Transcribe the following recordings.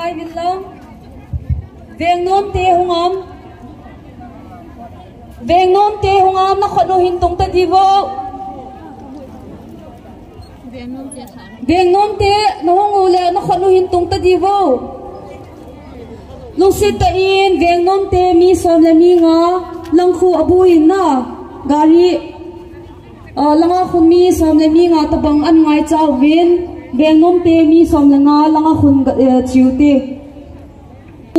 nangai vin long veng nom te hungam veng nom te hungam na khot no hin tung ta di vo veng nom te no hung u le na khot no hin tung ta di vo lung sit ta in veng nom te mi som le mi nga lang khu abu in na gari langa khun mi som le mi nga tabang an ngai chaw vin veng nom te mi som la nga langa khun eh, chiu te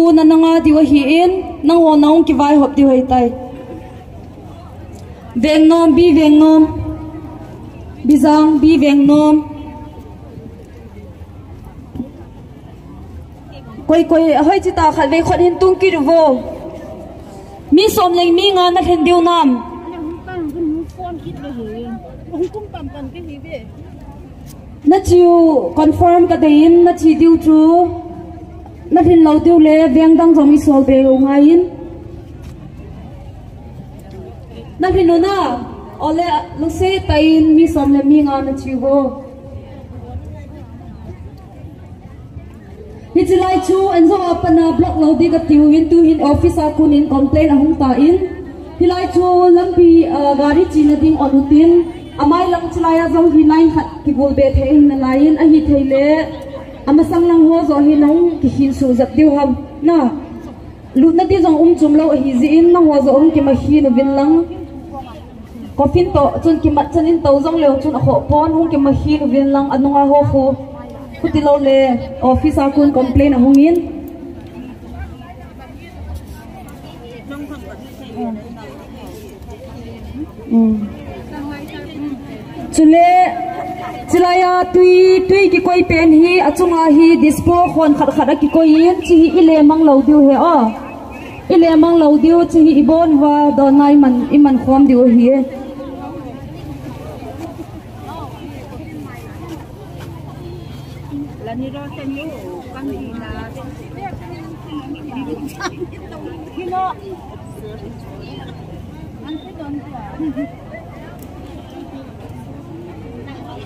u na nga diwa hi in nang ho naung ki vai hop di hoi tai. Veng nom bi veng nom bizang, bi veng nom koi koi hoi chi ta khal ve khot hin tung ki vo. Mi som leng mi nga na hen diu nam na chiều confirm ka dein na chi tiêu chu na thin lo tiu le veng dang jong i sol be u nga in na thin no na ole lu se tain mi som le mi nga na chi wo hi chi lai chu an zo apana block lo di ka tiu in tu hin office à, a kun in complain a hung ta in. Hi lai chu lampi à, gari chi na ding onutin amai lang chlaya zong hi line khat ki bul be the in na line a hi theile ama sang lang ho zo hi nong ki hin su zat diu ham. Na lu na ti zong um chum lo hi zi in na ho zo um ki ma hi no vin lang. Coffin to chun ki mat chan in to zong leo chun ho pon hung ki ma hi no vin lang anunga ho khu kuti lo le office a kun complain a hungin Mm chule chilaya tui tui ki koi pen hi achunga hi dispo khon khat khat ki koi in chi hi ile mang lo diu he o. Ile mang lo diu chi hi ibon wa do nai man iman khom diu hi la ni ro sen yu kan hi na kilo an te don Oh,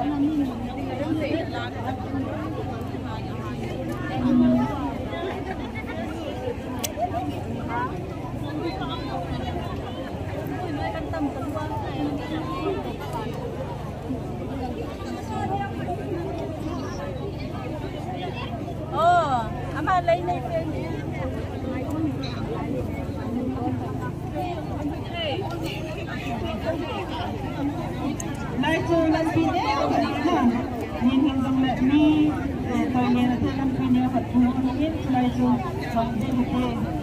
ama lấy này về Lại rồi lần kia đấy, nhìn hình dòng lệ ni kai ni na tan kai ni hat tu ni lai chu chong de te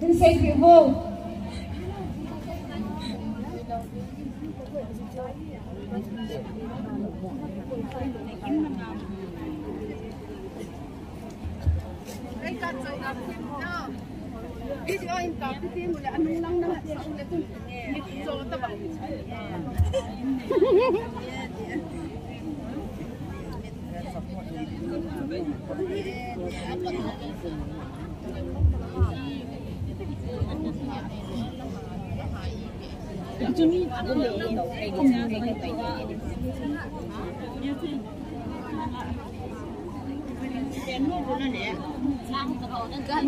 Then say people. ai ka chai na na đi cho anh cả cái phim là anh nung nắng nắng xong là tôi đi cho ta bảo. Nắng Nah, itu kalau udah gak.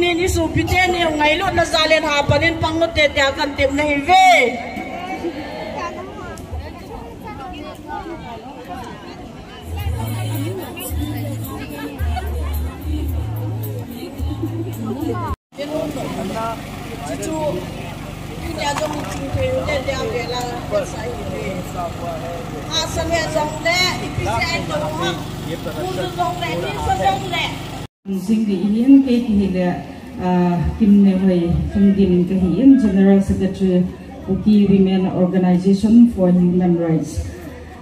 Này tu ni ni su bị tên ni ngày lúc nó ra lên hà bà nên băng nó tệ tệ chú nhà trong chung thuê để đeo về là sai về à sang nhà trong đấy ít giờ anh đâu ha mua được đấy đấy Sing di hian ke ki hile kim ne hoi thang dim General Secretary Uki Women Organization for Human Rights.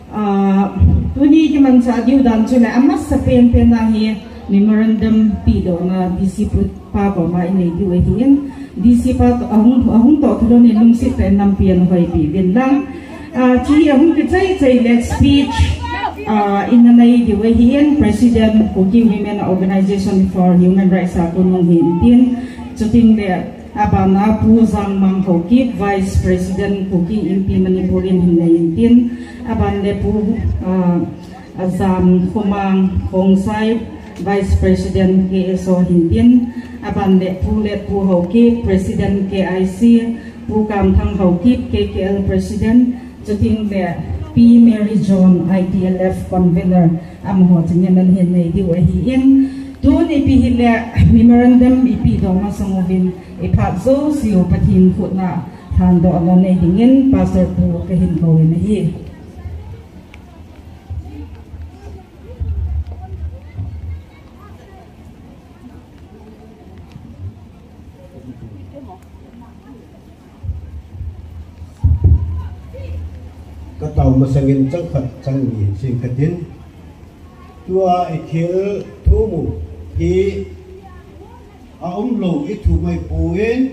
À, Tuni ki man sa diu dan chule amas sa pen pen na hi memorandum pi do na DC pa ba ma nei diu hian DC pa ahung ahung to thlo ni lung si pen nam pen hoi pi vin lang à, chi ahum ki chai chai let speech uh, in the nay the way he and president Kuki Women Organization for Human Rights akun mong hin tin chuting le abana pu zang mang ho ki vice president Kuki MP Manipurin hin nay tin aban le pu azam ờ, khumang khong sai vice president KSO tiên, aban le pu le pu ho ki president KIC pu kam thang ho ki KKL president. Chuting le P. Mary John ITLF convener. Am ho chingen nan hen nei di wa hi in tu ni pi hi le memorandum ipi do ma sangovin e phat zo siu pathin khut na. Than do alo nei dingin pastor pu ke hin ko ni hi. Cái tàu mà sang in trăng phật trăng nhị xin cái tin tua ai thiếu thu mu thì à ông lô ít thu mai bùen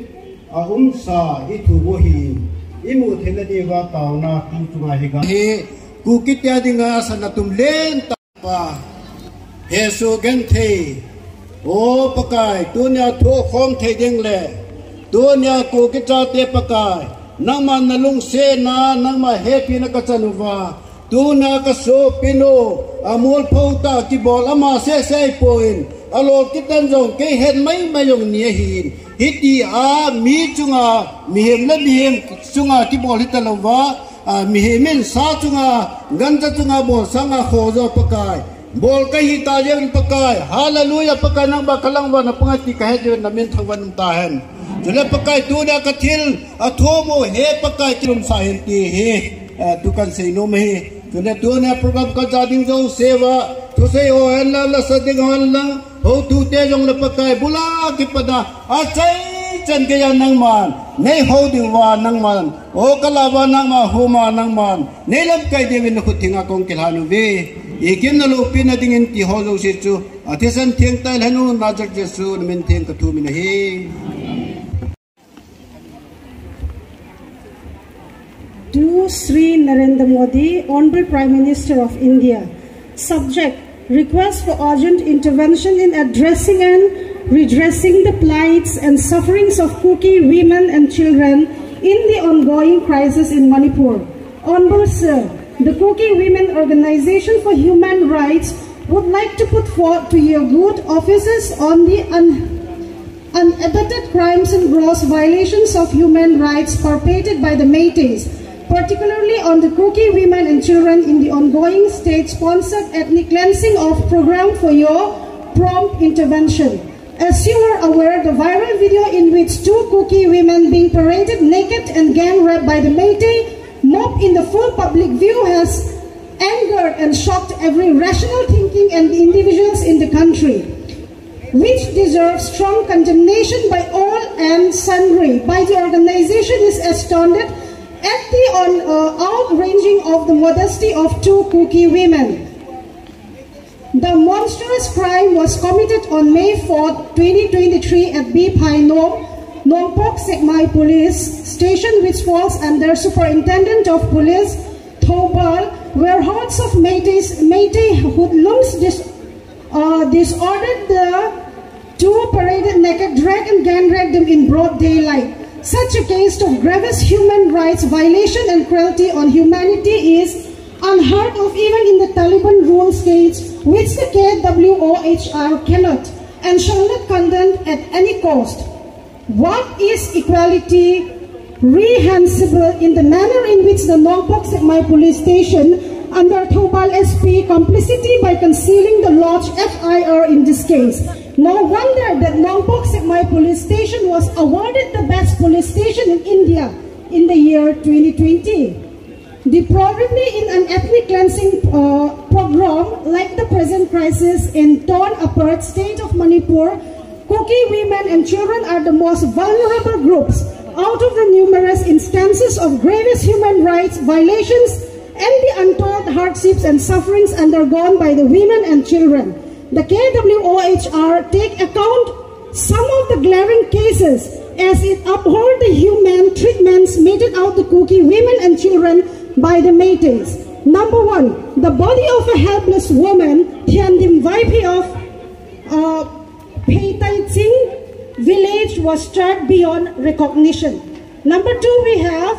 à ông sa ít thu bùa hi ít mù thế là đi vào tàu na tu chung ai hi hi ku kitya đi nga sa na tum lên ta pa hesu gen the ô pakai tu nya thu khom the ding le tu nya ku kitya te pakai nang man nalung se na nang ma happy na kachanuwa tu na ka so pino, amol phauta ki bol ama se se poin. Alo kitan jong ke hen mai mai yong ni hin. Hiti a, mi chunga, mi hem la mi hem chunga ki bol hitalawa a, mi hemin sa chunga ganja chunga bol sanga khozo pakai bol ka hi ta jeng pakai hallelujah pakai nang ba kalang wa na pangati ka he na min thangwan ta hen jule pakai tu da ka thil a thomo he pakai tilum sa hin ti he. Tu kan sei no me jule tu na program ka ja ding zo seva tu sei o ella la sa ding hon la ho tu te jong la pakai bula ki pada a chai chan ke ya nang man. Nei ho ding wa nang man. O kala wa nang ma hu ma nang man. Nei lam kai de win khu thinga kong ke hanu ve na lo pin na ding ti ho zo se chu athisan thieng tai hanu na jar je su to Sri Narendra Modi, Honorable Prime Minister of India. Subject Request for urgent intervention in addressing and redressing the plights and sufferings of Kuki women and children in the ongoing crisis in Manipur. Honorable Sir, the Kuki Women Organization for Human Rights would like to put forth to your good offices on the un crimes and gross violations of human rights perpetrated by the Métis, particularly on the Kuki women and children in the ongoing state-sponsored ethnic cleansing of program for your prompt intervention. As you are aware, the viral video in which two Kuki women being paraded naked and gang raped by the Métis mob in the full public view has angered and shocked every rational thinking and individuals in the country which deserves strong condemnation by all and sundry. By the organization is astounded at the on, uh, outranging of the modesty of two Kuki women. The monstrous crime was committed on May 4, 2023 at B. Nompok Sekmai Police Station which falls under Superintendent of Police Thobal where hordes of Métis, Métis hoodlums dis, uh, disordered the two paraded naked, drag and gang raped them in broad daylight. Such a case of gravest human rights violation and cruelty on humanity is unheard of even in the Taliban rule states, which the KWOHR cannot and shall not condemn at any cost. What is equality rehensible in the manner in which the Nongpok at my police station under Thobal SP complicity by concealing the lodge FIR in this case. No wonder that Nongpok at my police station was awarded the best police station in India in the year 2020. Deplorably in an ethnic cleansing uh, program like the present crisis in torn apart state of Manipur, Kuki women and children are the most vulnerable groups out of the numerous instances of gravest human rights violations and the untold hardships and sufferings undergone by the women and children. The KWOHR take account some of the glaring cases as it uphold the human treatments meted out to Kuki women and children by the Métis. Number one, the body of a helpless woman, Tiandim Vaipi of uh, Peitai village was struck beyond recognition. Number two, we have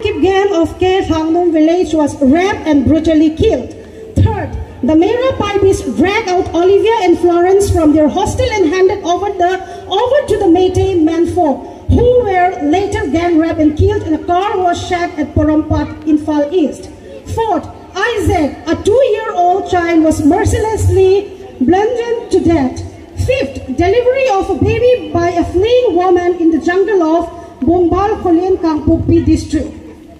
Kipgan of Ker Hangnum village was raped and brutally killed. Third, the Mera Pipes dragged out Olivia and Florence from their hostel and handed over, the, over to the Meitei menfolk, who were later gang raped and killed in a car was shacked at Porompat in Fal East. Fourth, Isaac, a two-year-old child, was mercilessly bludgeoned to death. Fifth, delivery of a baby by a fleeing woman in the jungle of Bombal Kholien Kangpokpi district.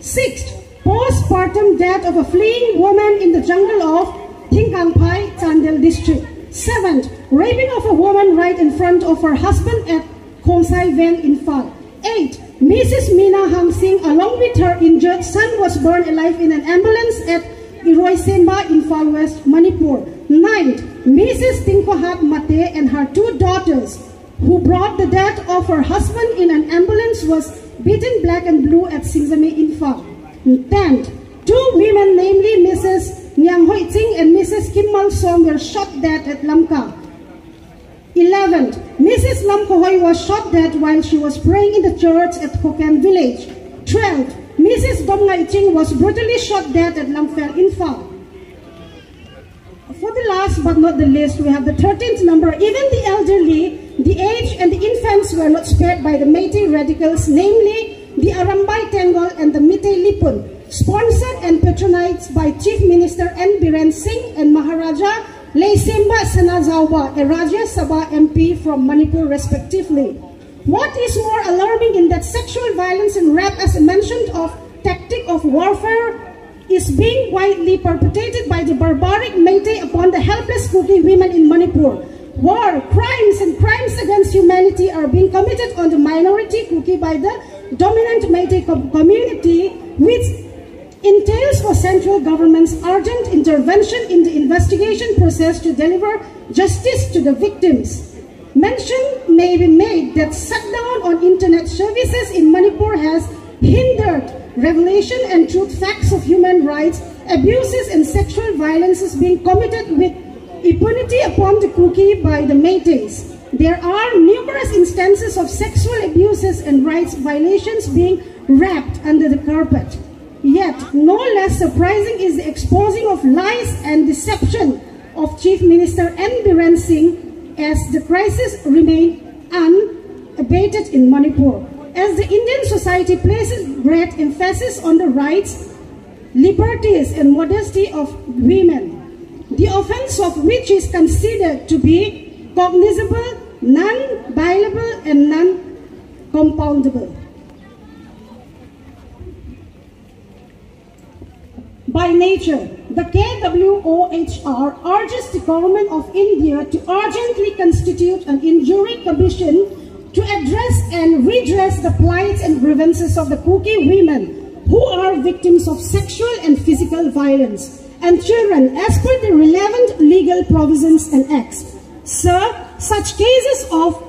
Sixth, postpartum death of a fleeing woman in the jungle of Thingkangpai, Chandel district. Seventh, raping of a woman right in front of her husband at Khonsai Ven in Phal. Eight, Mrs. Mina Hang Singh along with her injured son was burned alive in an ambulance at In Far West, Manipur. Ninth, Mrs. Tinkohat Mate and her two daughters, who brought the death of her husband in an ambulance, was beaten black and blue at Singzame in Far. Tenth, two women, namely Mrs. Nyang Hoi Ching and Mrs. Kim Mal Song, were shot dead at Lamka. 11th, Mrs. Lam Kohoi was shot dead while she was praying in the church at Hokkien village. 12th, Mrs. Ngai Ching was brutally shot dead at Lamphel in Phao. For the last but not the least, we have the 13th number. Even the elderly, the aged, and the infants were not spared by the Meitei radicals, namely the Arambai Tengol and the Mite Lipun, sponsored and patronized by Chief Minister N. Biren Singh and Maharaja Leisimba Sanazawa, a Rajya Sabha MP from Manipur respectively. What is more alarming in that sexual violence and rape as mentioned of tactic of warfare is being widely perpetrated by the barbaric Meitei upon the helpless Kuki women in Manipur. War, crimes, and crimes against humanity are being committed on the minority Kuki by the dominant Meitei community, which entails for central government's urgent intervention in the investigation process to deliver justice to the victims. Mention may be made that shutdown on internet services in Manipur has hindered revelation and truth facts of human rights, abuses and sexual violences being committed with impunity upon the Kuki by the Métis. There are numerous instances of sexual abuses and rights violations being wrapped under the carpet. Yet, no less surprising is the exposing of lies and deception of Chief Minister N. Biren Singh as the crisis remained unabated in Manipur. As the Indian society places great emphasis on the rights, liberties, and modesty of women, the offense of which is considered to be cognizable, non-violable, and non-compoundable. By nature, the KWOHR urges the government of India to urgently constitute an injury commission to address and redress the plights and grievances of the Kuki women who are victims of sexual and physical violence and children as per the relevant legal provisions and acts. Sir, such cases of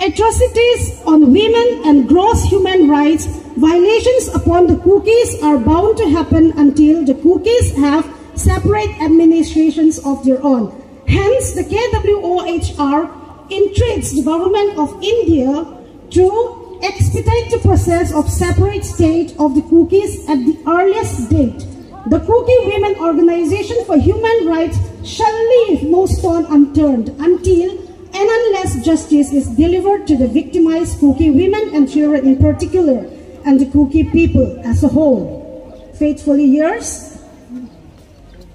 atrocities on women and gross human rights violations upon the Kukis are bound to happen until the Kukis have separate administrations of their own. Hence, the KWOHR entreats the government of India to expedite the process of separate state of the Kukis at the earliest date. The Kuki Women Organization for Human Rights shall leave no stone unturned until and unless justice is delivered to the victimized Kuki women and children in particular, and the Kuki people as a whole. Faithfully yours,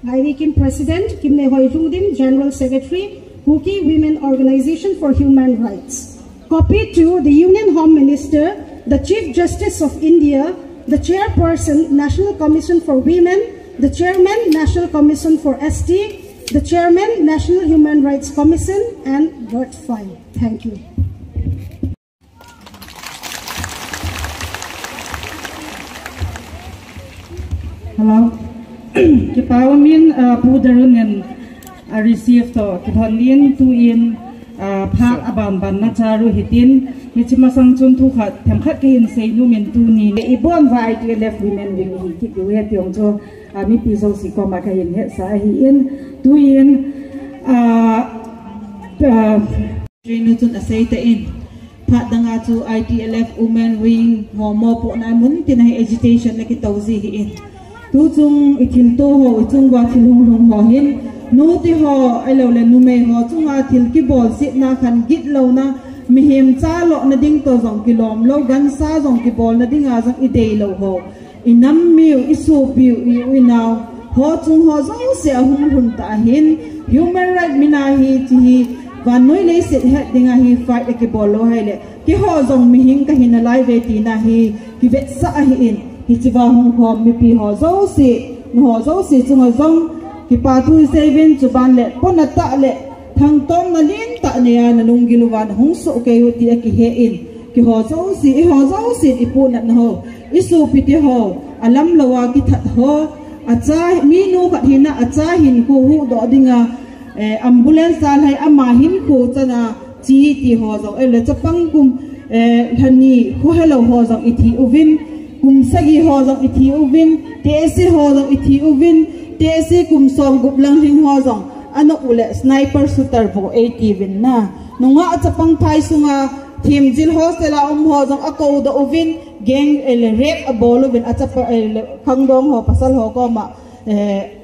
Kim President, Kim Rungdim, General Secretary, Kuki Women Organization for Human Rights. Copy to the Union Home Minister, the Chief Justice of India, the Chairperson, National Commission for Women, the Chairman, National Commission for ST, the Chairman, National Human Rights Commission, and Gert Fine. Thank you. Hello. Kipawa min pu darungan receive to kipanin tu in phak abam ban na charu hitin mi chi ma sang chun thu khat them khat ke in sei nu men tu ni. Le i bon vai to left women wing hi ki ku he pyong cho a mi pi zo si ko ma ka in he sa hi in tu in a Trinu chun a sei ta in phat danga chu ITLF women wing ho mo po na mun tin agitation na ki tawzi hi in tu chung ithil to ho chung wa thil hung hung ho hin nu ti ho ai lo le nu me ho chung a thil ki bol sit na khan git lo na. Mi hem cha lo na ding to zong ki lom lo gan sa zong ki bol na ding a zong i dei lo ho inam nam miu i su piu i ui naw ho chung ho zong se a hung hun ta hin human right mina hi chi hi. Và nói lấy sự hết tiếng ngay hi phải để cái bolo hay lệ. Cái họ dòng mi hình cái hình lại về tí na hi. Cái vết sa hi in hi chỉ vào hong hom mi pi họ dấu sĩ họ dấu sĩ chung họ dòng cái pa thu se bên chu ban lệ pon na ta lệ thằng tông na liên ta nè na nung gilu van hong so cái hu ti cái he in cái họ dấu sĩ họ dấu sĩ ipu na ho isu pi ti ho alam lawa ki that ho acha mi nu khat hina acha hin ku hu do dinga ambulance dal hai ama hin ko chana chi ti ho zo ele chapang kum thani khu hello ho zo ithi uvin kum sagi ho zo ithi uvin te se ho zo ithi uvin te se kum som gup lang ring ho zo ano ule sniper shooter bo 80 vin na. Nunga chapang thai sunga à, thim jil hostel a um ho zo ako do uvin gang ele rep a chấp vin achapa khangdong ho pasal ho ko ma ờ,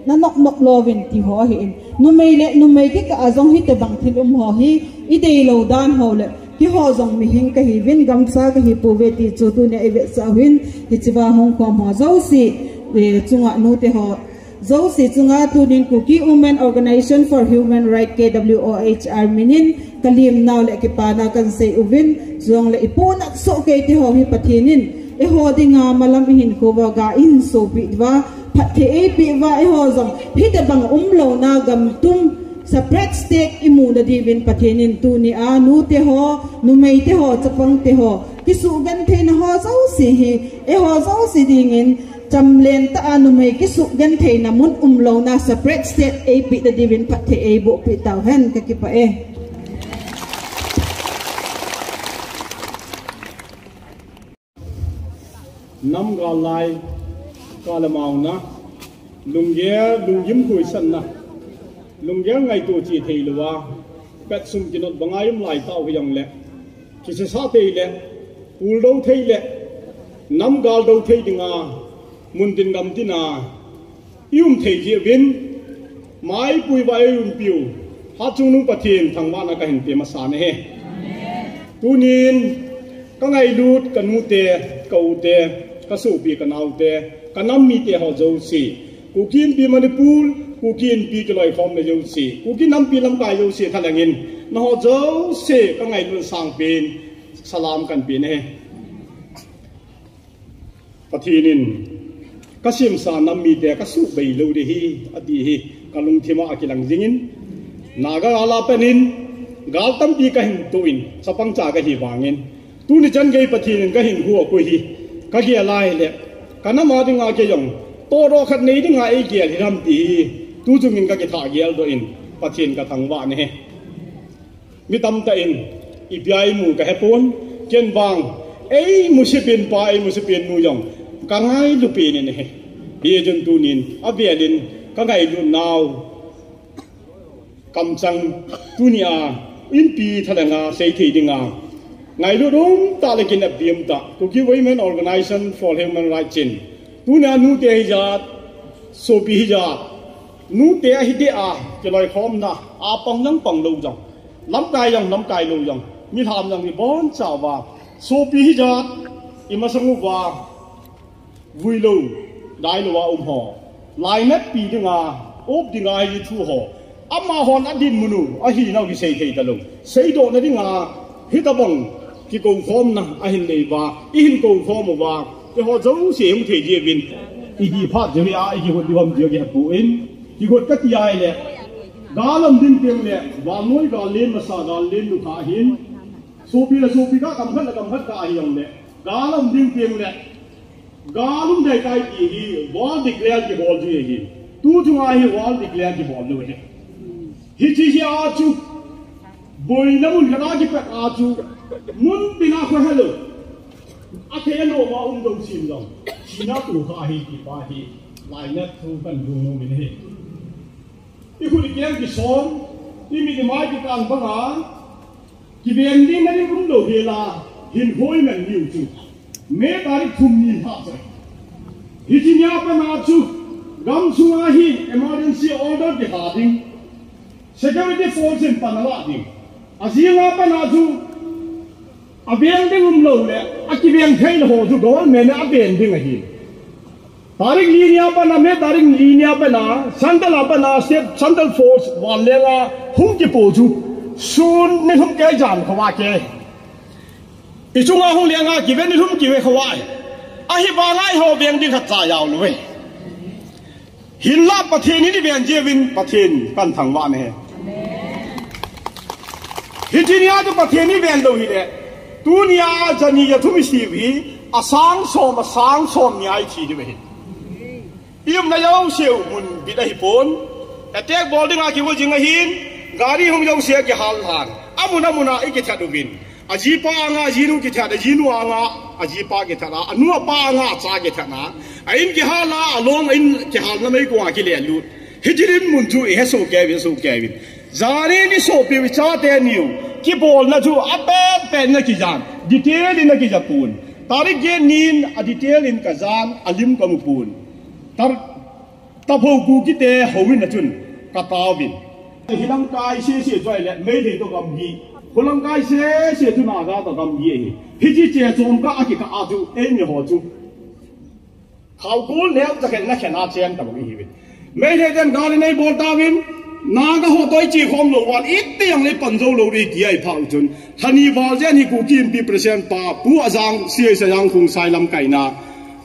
na nok nok lovin ti ho hi in nu mei le nu mei ki ka azong hi te bang thil um ho hi i dei lo dan ho le ki ho zong mi hing ka hi vin gam sa ka hi pu ve ti chu tu ne e ve sa hin hi chiwa hong kong ho zo si e chunga nu te ho. Zo si chunga tu din ku ki women organization for human right KWOHR minin. Kalim naw le ki pa na kan sei uvin zong le ipon at so ke ti ho hi pathinin e ho dinga malam hin ko wa ga in so pi wa phat the e pi wa e ho zong. Hi te bang um lo na gam tum sa bread steak imu di vin pathenin tu ni a nu te ho nu mei te ho, chapang te ho. Ki su gan the na ho zo si hi e ho zo si dingin. Cham len ta anu mei ki su gan the na mun um lo na sa bread steak e pi da di vin phat e bo pi tau hen, ka ki pa e. Nam ga lai, ka la mau na. Lung ye, lung yim khui san na lung ye ngai tu chi thei luwa pet sum ki not bangai um lai tau yong le chi se sa thei le pul do thei le nam gal do thei dinga mun din gam tina yum thei ji win mai pui vai yum piu ha chu nu pathin thangwa na ka hin pe ma sa ne he tu nin ka ngai lut ka nu te kau te ka su pi ka nau te ka nam mi te ho zo si ku kim pi manipur ku kin pi ka loi khom na zo si ku kin nam pi lam kai zo si thalangin na ho dấu se ka ngày luôn sang pin salam kan pi ne pathinin các sim sa nam mi đẻ các su bei lo de hi. Ati hi ka lung thima akilang jingin naga ala penin gal tam pi ka hin tuin sapang cha ka hi wangin tu ni cái gei pathin ka hin huwa ko hi. Ka kia lai le kana ma ding a ke yong to ro khat nei ding a e kia thì làm gì tu chung in ka ki tha gel do in. Pathin ka thang wa ne mi tam ta in. I biai mu ka he pon ken bang ei mu se pin pa ei mu se pin mu yong ka ngai lu pe ne ne he jun tu nin a bialin ka ngai lu nau kam chang tu ni a in pi thalanga sei thi ding a ngai lu dum ta le kin a diam ta ku ki women organization for human rights in. Tu na nu te ja so pi ja nu te hi de a ke loi khom na a pong nang pong lo jong lam kai yang lam kai lo jong mi tham yang ni bon cha wa so pi ja i ma sang wa vui lo dai lo wa um ho lai net pi dinga op dinga yi thu ho ama hon adin munu a hi na ki sei thei ta lo sei do na dinga hi ta bong ki cầu khom na a hin nei ba i hin cầu khom wa ke ho zo se hung the je bin i hi phat je a i hi hot diwam je ge pu in ki got ka ti ai le galam din tem le wa noi ga len ma sa ga len lu kha hin so pi la so pi ka kam khat la kam khat ka ai yong le galam din tem le galum dai kai ki hi wall declare ki bol ju hi tu ju a hi wall declare ki bol lu he hi chi hi a chu boi na mun ka ki pe a chu mun bina ko hello ake no ma um do sim lo china tu ha hi ki pa hi lai na thu kan du no min he i khu ki ki son i mi ni mai ki kan ba ga ki ben ni na ni um do he la hin hoi men liu chu me tari thum ni ha sa hi chi nya pa na chu gam su a hi, emergency order ki ha ding security force in panala ding azinga pa na chu abiang ding um lo le akibiang thai lo chu mình a ben ding a hi tarik linia pa na me tarik linia pa na, sandal pa na state sandal force wan le la, hum ki po chu sun ne hum ke jan khwa ke. I chunga hung liang a ki ben ni hum ki we khwa a hi ba ngai ho biang ding khat cha yaw lo we hin la pathen ni bian je win pathen kan thang wa me hi chi nia tu pathen ni bian lo hi le. Tu nia jani ya thu mi si wi asang som asang som nyai chi di we im na yau siu mun bi da hi pon attack boarding a ki wo jing a hin gari hum yau sia ki hal han amuna muna i ki tha du bin aji pa nga ji nu ki tha da ji nu nga aji pa ki tha na anu pa nga cha ki tha na ain ki hala along in ki hal na mai ko a ki le lu hijirin mun tu e so ke bi so ke bi zari ni so pi wi te niu ki bol na ju ape pen na ki jan detail in na ki japun tarik ge nin a detail in ka jan tar ta pho ku ki te howin na chun ka tawin hilang kai se se choi le me de to gam gi hulang kai se se tu na ga to gam gi hi hi ji che chom ka aki ka a ju e ni ho chu khao ku le ta ken na ken a chen ta gi hi me de den ga le nei bol ta win na ga ho toi chi khom lo wan it te yang le pan zo lo ri ti ai phang chun thani wa jen hi ku kim pi present pa pu azang si sa yang khung sai lam kai na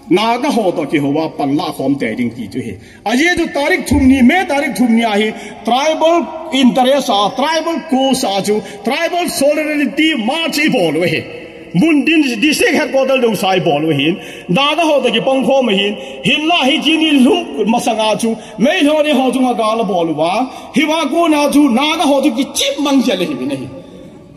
na ga ho to ki ho wa pan la khom te ding ki chu he a ye tu tarik thum ni me tarik thum ni a hi tribal interest a tribal cause a chu tribal solidarity march i bol we he mun din district headquarter do sai bol we hin na ga ho to ki pang kho ma hin hin la hi ji ni lu ma sa nga chu me ho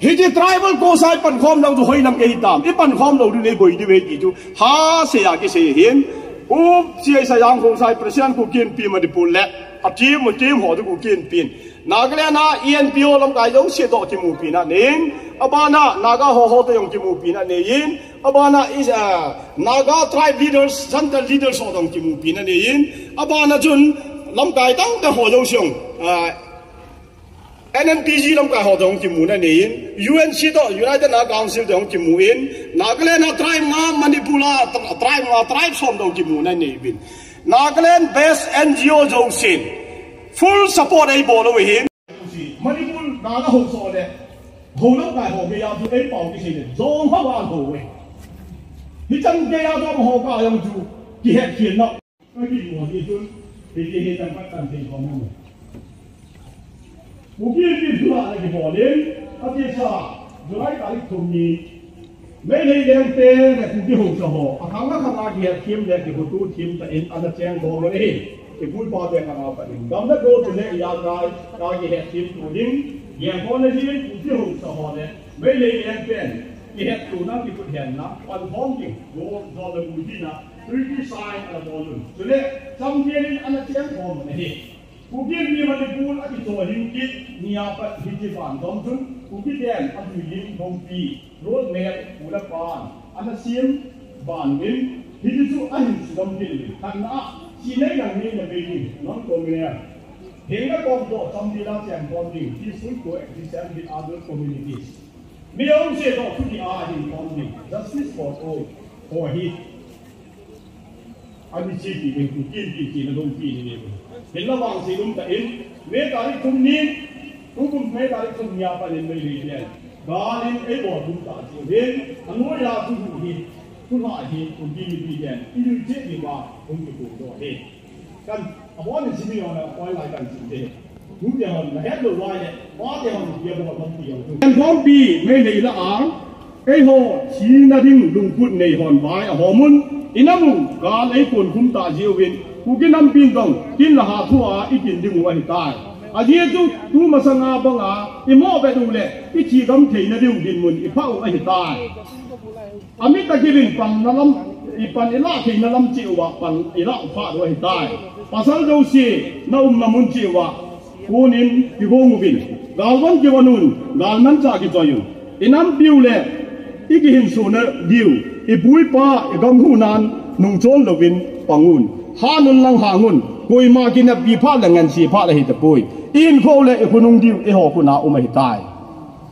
hi chi tribal ko sai pan khom lo du hoi nam ei tam. I pan khom lo du le boi di ve ki chu ha se ya ki se hin u chi ai sa yang ko sai president ku kin pi ma di pu le. A ti mo ti ho du ku kin pin. Na ga le na enpo lom kai yo se do ti mu pi na ning abana naga ho ho to yong ti mu pi na ne yin abana is a naga tribe leaders, central leaders ho dong ti mu pi na ne yin abana chun lom kai tang de ho yong xiong eh, NNPG lam ka ho dong ki mu na ni in UNC to United Na Council dong ki mu in Nagaland na tribe ma Manipula tribe ma tribe som dong ki mu na ni bin Nagaland best NGO jo sin full support ai bo lo hin Manipur na ga ho so le ho lo ka ho ke ya tu ai pao ki sin zong ha wa ho we hi chang ke ya do ho ka yong ju ki het kien no cái gì mà đi xuống thì đi đi tăng phát tăng thì O que ele jura que bolen, a pessoa jura que ali tumi. Mấy lấy đem tê là cũng đi hùng sở hồ. À khám khám là kia thêm là kia tu thêm ta in ăn chén đồ rồi đi. Thì vui bao tiền khám học bệnh. Cảm giác đô tụi này yào dài, tao kia hẹp thêm tụ đinh. Dèm con này chứ, cũng đi hùng sở hồ này. Mấy lấy đem tê kia hẹp tụ nó kia cũng hẹn nó. Còn hóng kì, đô do là mùi đi nó. Tụi kia sai là bò lùn. Tụi này, trong kia ăn chén đồ mà này. Kubik ni mana pun abis tu ringkit ni apa hiji fan domsun kubik dia abis ring bompi road map pula pan ada siam ban bin hiji tu ahim sudam kiri karena sini yang ni lebih ni non komunal hingga kompo sambilan siam bonding di sul ko existence with other communities. Miom se do tu di ahim bonding justice for all for his. Abis sih di mengkutin di sini dompi ni ni. Hin wang si dum ta in me ta ri ni kum kum me ta ri nya pa len me ri ne len e bo dum ta chi hin anu ya su hu hi ku na hi kum ki ni bi den i lu che ni wa kum ki ko do he kan a bo ni si mi yo na oi lai kan si de hu de hon na het lo wai ne wa de hon ye bo bom pi yo kan me la ho chi na ding lung put nei hon bai a ho mun inamu ga lei kun kum ta jiu win ku ki nam pin dong hạ la ha ít i đi ding wa hi tai a dia tu tu ma sanga à, i mo be du le i chi gam thei na diu din mun i phau a hi tai ami ta girin pang na lam i pan i la thei na lam chi wa pan i la pha do hi tai pasal do si na um na mun chi wa kunin ki go mu bin galwan ki wanun cái cha ki choyu inam biểu le i ki hin su na diu. I bui pa i gam hu nan nung chon lovin pangun ha nun lang ha ngun koi ma ki na bi pha la ngan si pha la hi ta pui. In kho le e kunung diu e ho ku na um hi tai.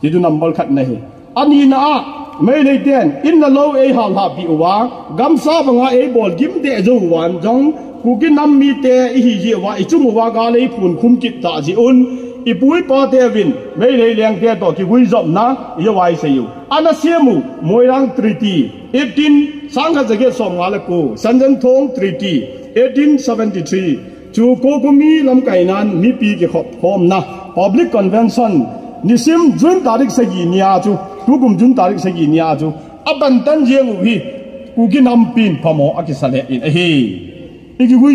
Ti du nam bol khat na hi. Ani na a. Mai le den. In na lo e ha ha bi wa. Gam sa ba nga e bol gim de zo wan jong ku ki nam mi te i hi ji wa. I chung wa ga le phun khum kit ta ji un. I pui pa te vin. Mai le leng te to ki hui zop na. I wai se yu. Ana siemu moirang triti 18 sang ha jage som ngala ko sanjan thong triti 1873 chu ko kumi lam kainan mi pi ki khop khom na public convention nisim jun tarik se gi nia chu tu gum jun tarik se gi nia chu aban tan jeng hi ku ki nam pin phamo akisale in hi igi hui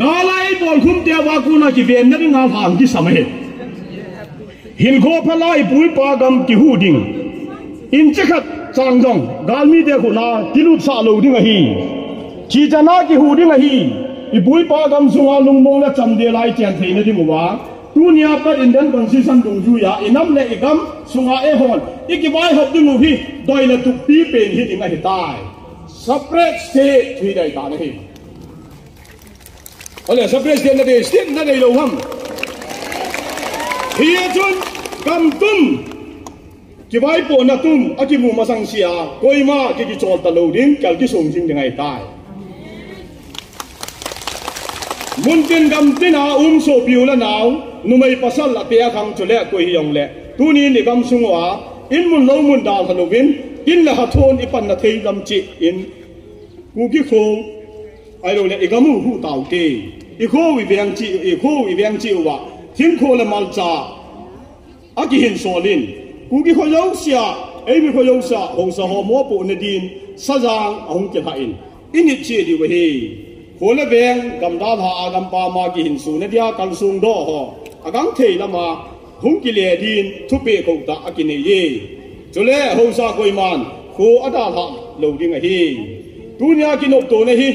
galai bol khum te wa ku na ki ven na nga phang ki samahe hin kho phalai pui pa gam ki hu ding in chakhat chang dong galmi de khu na kilut sa lo ding hi chi chana ki hu ding a hi i bui pa gam sunga lung mong la cham de lai chen thei na ding wa tu nia pa indian constitution dung ju ya inam le igam sunga e hon iki bai hop ding u hi doi la tu pi pen hi ding a hi tai. Separate state thui dai ta na hi ole separate state na de state na dei lo ham hi chun kam tum ki vai po na tum aki mu masang sia koi ma ki ki chol ta lo ding kal ki som jing dingai tai. Mun tin gam tin a um so piu la naw nu mai pasal la pe khang chule ko hi yong le tu ni ni gam sung wa in mun lo mun dal hanu bin in la ha thon i pan na thei gam chi in. Ku ki kho ai lo le i gamu hu tau te i kho wi beng chi i kho wi beng chi wa thiên kho la mal cha a ki hin so lin ku ki kho yo sia ai mi kho yo sa ho sa ho mo pu na din sa jang a à hung ke ha in. In ni chi di wa he ho về beng gam da ha a ma su na đi ăn sung do ho a gang thei la ma hung ki le din thu ta a ki ne cho lẽ ho sa koi man kho a da ha lo ding a hi. Tu nya ki nop to này hi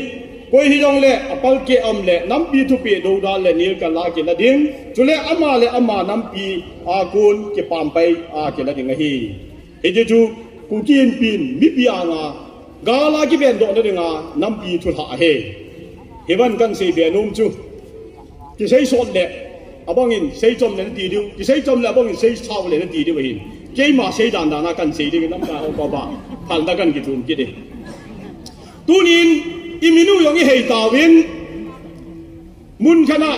koi hi yong le apal ke am le nam pi thu pe do da le nil ka la ke la cho le ama le ama nam pi a kun ke pam pai a ke la ding a hi. He je chu ku kien pin mi pi a nga ga ki ben do na ding nam pi thu ha he ban kan se be num chu. Ki sei sot le, abang in sei chom le ti diu. Ki sei chom le, abang in sei chau le ti diu hin ke ma sei dan da na kan sei ding nam ka ho ba ba. Phal da kan ki tum ki de. Tunin minu yong i hei tawin mun khana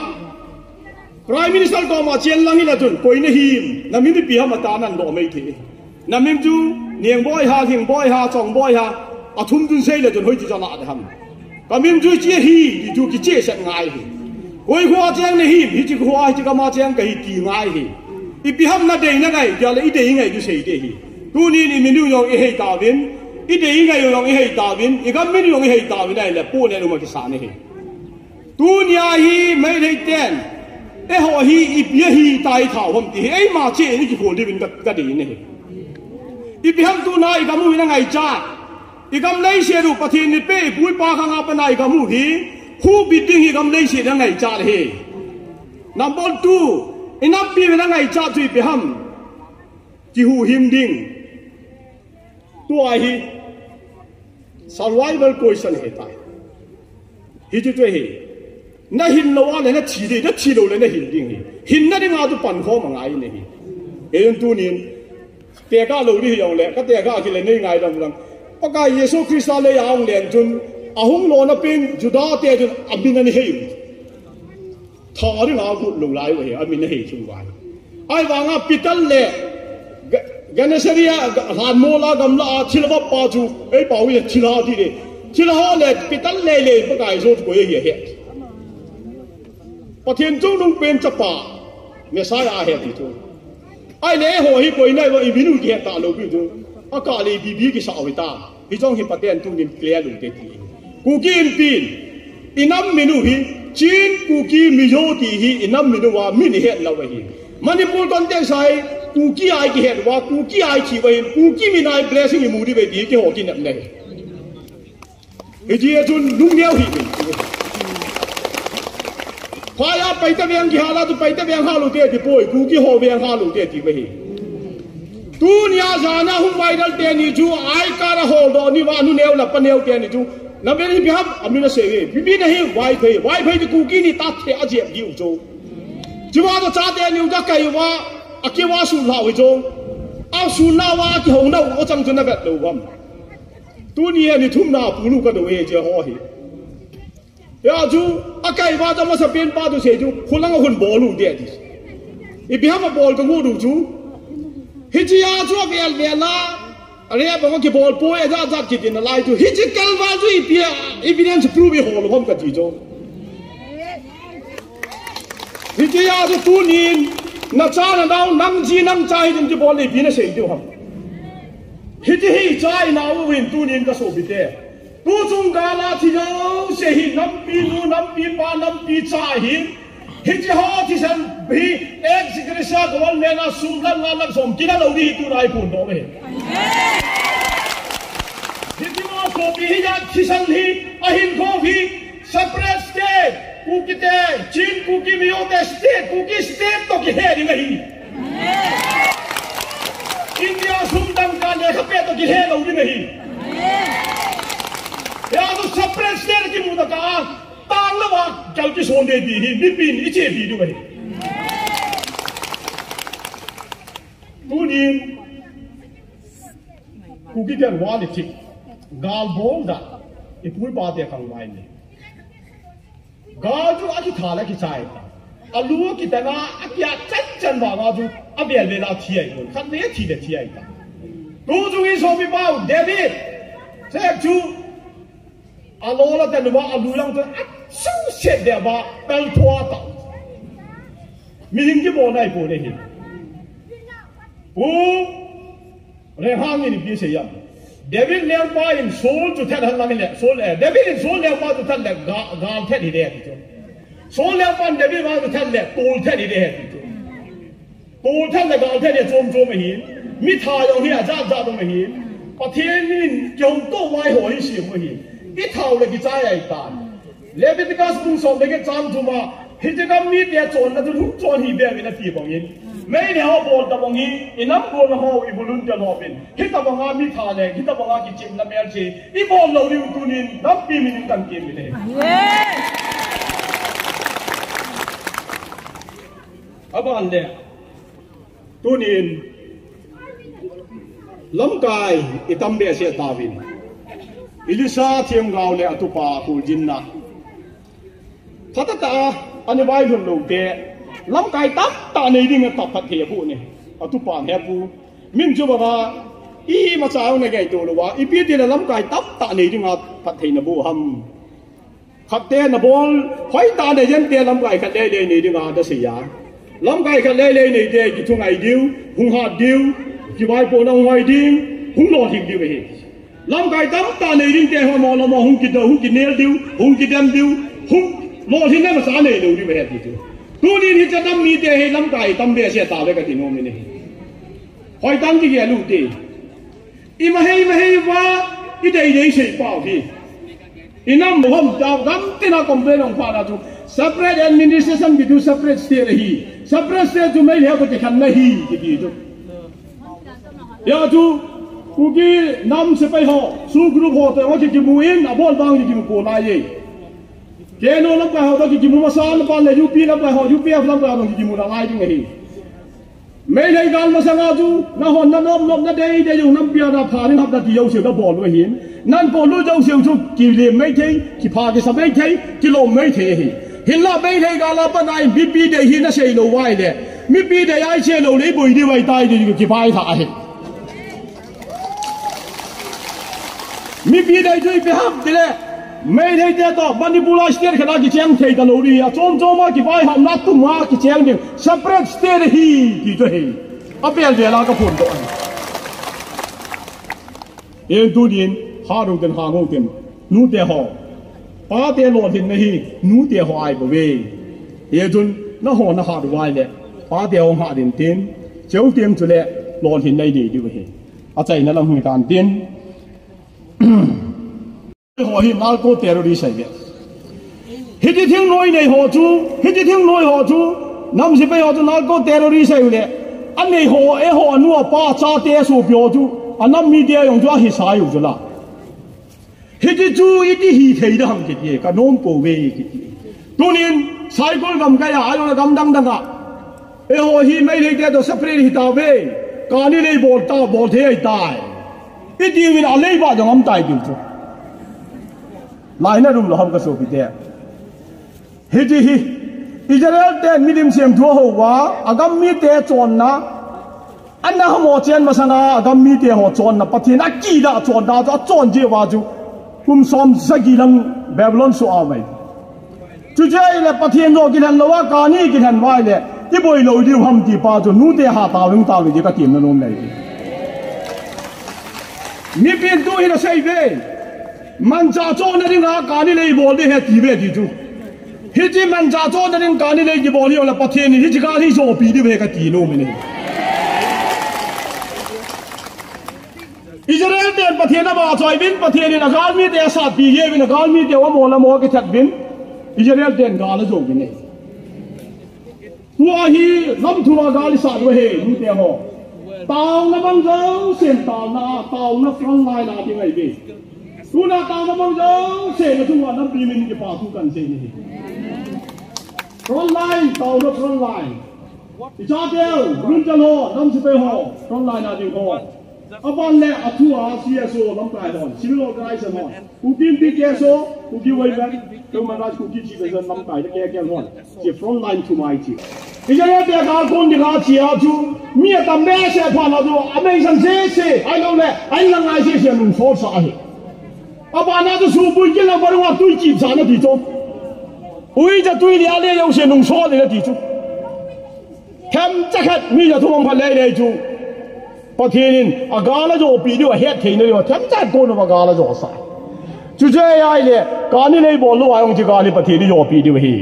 prime minister ko ma chen lăng ila tun. Koi na him. Na min pi ha ma ta nan do mei thi na min ju nieng boy ha thing boy ha, chong boy ha, a thum dun sei le tun, hoi ji cha na de ham ka min ju chi hi di ju ki che sa ngai hi oi hoa chang ne hi hi chi hoa chi ka ma chang ka hi ti ngai hi i pi ham na de na ngai ja le i de ngai ju sei de hi tu ni ni min du yong i hei tawin i de ngai yong i hei tawin i ga min yong i hei tawin ai le pu ne lu ma ki sa ne hi tu ni ai hi mai le ten e ho hi i pi hi tai thao hom ti ei ma che ni ki ko đi vin ka ka de ne hi i pi ham tu na i ga mu na ngai cha igam gam nei ru pathin ni pe pui pa kha nga pa nai ga mu hi, khu bi ding hi gam nei se na ngai cha he. Number 2 inap pi na ngai cha tui pe ham ki hu him ding. Tu ai hi, survival question he ta hi ju tu he na hin lo wa le na chi de na chi lo le na hin ding hi. Hin na ding a tu pan kho ma ngai ne hi. E tu ni te ka lo ri yong le, ka te ka ki le nei ngai dang dang taka yesu krista le yaung len chun ahung lo na pin juda te chun abin ani he thong ari la gut lu lai we amin he chung wai ai wa nga pital le ganesaria han mo la gam la chilwa pa chu ei pa wi chila di de chila ho le pital le le pa kai zo ko ye he pathian chung nung pen chapa mesaya he ti chu ai lấy ho hi này nai wa ibinu ge ta lo bi chu akali bibi ki sa awita bijong hi paten tu nim clear lu te ti kuki impin inam minu hi chin kuki mijo ti hi inam minu wa min he la wa hi manipur ton te sai kuki ai ki he wa kuki ai chi wa kuki min ai blessing mu di be di ki ho ki nam ne e ji e jun dung neo hi khoya paita beng ki hala tu paita beng ha lu te ti poi kuki tu nia jana hum viral te ni chu, ai ka ra ho do ni wanu neu la paneu te ni chu. Na be ni biham amni na se ge bi bi nahi wai phai wai phai ku ki ni ta the a je gi u chu ji wa da cha te ni u da kai wa, a ki wa su la wi chu a su na wa ki hong na wo chang chu na ga lo wam tu ni ni thum na pu lu ka do ye je ho hi. Ya chu, a kai wa da ma sa pen pa du se chu khulang hun bo lu de di. I biham a bol ka ngu du chu hijia chua vel vela are ba ki bol po ya ja ja ki din lai tu hichi kal wa ju i pia evidence prove i hol hom ka ji jo hijia ju tu nin na cha na dau nam ji nam cha hi din ki bol le bi na sei tu ham hichi hi cha i na u win tu nin ka so bi te tu chung ga la thi jo se hi nam pi nu nam pi pa nam pi cha hi hiji ho thi san bi ek sikrisa gol me na sum lan na lam som kina lo di tu nai pun do me hiji mo so bi hi ya thi san hi ahin ko hi separate state ku kite chin ku ki mi o de state ku ki state to ki he di tăng lắm India cháu chỉ xuống le khape to ki he lo di me hi ya to separate state ki mu da ka tang la wa pin i che bi du me tu nin ku ki kan wa ni gal bol da i pui ba te kang mai ni. Gal ju a ki là cái sai chai ta. Alu ki ta na, a kya chan chan ba ga ju về bel le la thi ai ko khan ne thi de thi ai ta. Tu ju i so mi ba david se chu alo là tên no ba lang tên. sun se de ba el tua ta mi hing ki bo nai bo le hi bu re ha mi ni bi se ya devil le pa in soul to tell han le soul devil in soul le pa to tell le ga ga the ni de ki soul le pa devil ma to tell le to the ni de ki to tell le ga the de zum zum hi mi tha yo hi a za za do hi 把天命用多歪好一些不行，一套了就再来一单。Leviticus bung som le ke cham tu ma hi te kam mi te chon na tu chon hi be na ti bong yin mấy nhà họ bồn tập bóng hi inam bồn họ i bulun cho nó bên khi tập bóng mi thà lệ khi tập bóng ki chim làm em chi i bồn lâu đi tu nín đắp pi mình tăng kim mình aban le tu nín lâm cài i tâm bè sẽ ta vin ilisa thiêm gạo lệ atupa kul jinna thata ta anh vai hưởng đầu tệ lắm cái tắp ta này đi nghe tập phát thiệp phụ này. Ở tu bản hẹp phụ. Mình chưa bà, ý mà sao này cái đồ là ý biết là lắm cái tắp ta này đi nghe phát thiệp nó bu hầm. Khát tên là bol phải ta này dân tiền lắm cái khát đây đây này đi nghe đó gì à lắm cái khát đây đây này đây cái thùng này điêu hung hạt điêu cái vai bộ nào ngoài điêu hung lo thiệt điêu vậy. Lắm cái tắp ta này đi đây hoa mò lắm mò hung kịch đầu hung kịch nêu điêu hung kịch đem điêu hung lọ thịt này mà sao này đâu đi vậy thì tu ni hi cha dam mi te he lam kai tam be se ta le ka ti no mi ni hoi tang ji ye lu te i ma he ma he wa i dei dei se pa hi i nam mo hom da dam te na complain ong pa da tu separate administration bi tu separate state hi separate state tu mai he ko te khan na hi ki ki tu ya tu ku ki nam se pai ho su group ho te wa ki ki mu in a bol bang ki mu ko na ye keno lam ka ho ki mu masal pa le UP lam ka ho UPF lam ka ho ki mu la lai tu ngi mấy này gal mà sang aju na hon na nom nom na dei de dùng nam pia na pha ni hab da ti yau siêu da bol we hin nan bol lu jau siêu chu ki le mấy thế ki pha ki sa mấy thế ki lo mấy thế hi hin la mấy thế gal la pa nai bi bi de hi na sei lo wai đấy, mi bi de ai che lo le boi đi wai tai de ki pha tha hi mi bi de ju bi hab de le mấy thế thế đó manipulation state khana ki chang thei da lo ri à chôn chôn mà cái vai ham nát tu mà cái chang đi. Separate state hi thì cho hi à bây giờ là cái phun đó em tu du hà ha tiền hà ngô tiền. Tin nu te ba pa te lo này hi nu ai bảo vệ em ye nó na nó hà ha wai nè? Ba tiền ông hà tiền tiền. Cheu tiền cho lẹ lo tiền này đi đi về à chạy nó làm hui tan ho hi nal ko terrorist ai ve hi ti thing noi nei ho chu hi ti thing noi ho chu nam si pe ho chu nal ko terrorist ai le an nei ho e ho nu pa cha te su pyo chu anam media yong chu hi sai yu chu la hi ti chu i ti hi thei da ham ki ti ka nom po ve ki ti tu nin sai kol gam ka ya ayo gam dang dang ka e ho hi mai le te to separate hi ta ve ka ni le bol ta bol the ai tai i ti win a le ba jong am tai ti chu lai rum lo ham ka so pi te. Hi ti hi Israel te midim siam thua ho wa, agam mi te chon na. Anna hamo chen masanga agam mi te ho chon na. Pathina ki da chon da cho chon je wa ju. Kum som sagi lang babylon so awai chu je le pathian ro kin han lo wa, ka ni kin han wai le. Ti boi lo di ham ti pa ju, nu te ha ta wing ta le ka tim na nom nei mi pin tu hi na sei ve man cha cho na ring a ka ni le bol de he ti ve ti chu hi chi man cha cho na ring ka ni le ki bol yo la pathian ni hi chi ka ni so pi di ve ka ti no mi ne Israel den pathian na ba choi bin pathian in agal mi te sa pi ye bin agal mi te wa mo la mo cái chat bin Israel den ga la jo bin ne wa hi lam thua wa ga li sa do he mi te ho tao na bang zo sen tao na tao na phong lai là ti ngai bi tu na tao na bang zo sen na tu wa na pi min ke pa tu kan se ni. Front line, tao nó front line. Cha kêu rung cha lo, nam sẽ pe ho, front line na bọn lẹ aban thu atua CSO lam kai don civil organization kim tí tin số KSO ku vây vẹn. Cơ mà man raj ku ki chi dân lam kai de ke ke hon Chỉ front line to my chi. Ija ye te ga kon di ga chi a chu, mi e ta me là pa na do amazing se sẽ. ai lo le anh la ngai sẽ sẽ nun so sa he apa na tu su bui ke la ba wa tu chi sa na ti cho ui ja tu li a le yo se nong so le ti cho kam cha khat mi ja tu mong pa le le chu pa thinin a ga la jo pi ni wa het thein ni wa tham cha ko no ba ga la jo sa chu je ai le ka ni le bo lo wa yong chi ga ni pa thini jo pi ni wa hi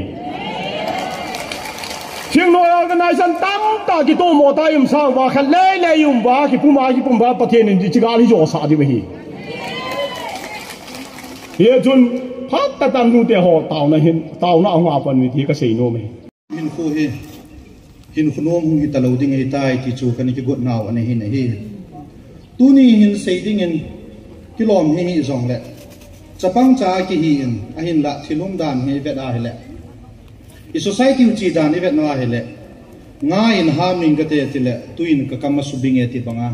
Chiang noi organization tam ta ki to mo ta yum sang wa khan le le yum wa ki puma ki pumba pa thinin chi ga ni jo sa di wa hi เฮียจุนพักตะตันรูเตีหอเต่านะเห็นเต่าน่าเอาหัวปันวิธีกษีโนไหมหินคู่เฮหินขนมหงตะลูดิ้งไอ้ตายที่จูกันนี่กดนาวอันนี้หินไอ้เฮตูนี้หินใสดิ้งเงินกิโลอมเฮฮีสองแหละจะปังจ้ากี่หินอหินละที่ล้มดานเฮเวดาเฮแหละอีสุไซติวจีดานี่เวดนาเฮแหละง่ายอินห้ามิงกเที่แหละตุยินก็กำรมสุบิงเอติบังอา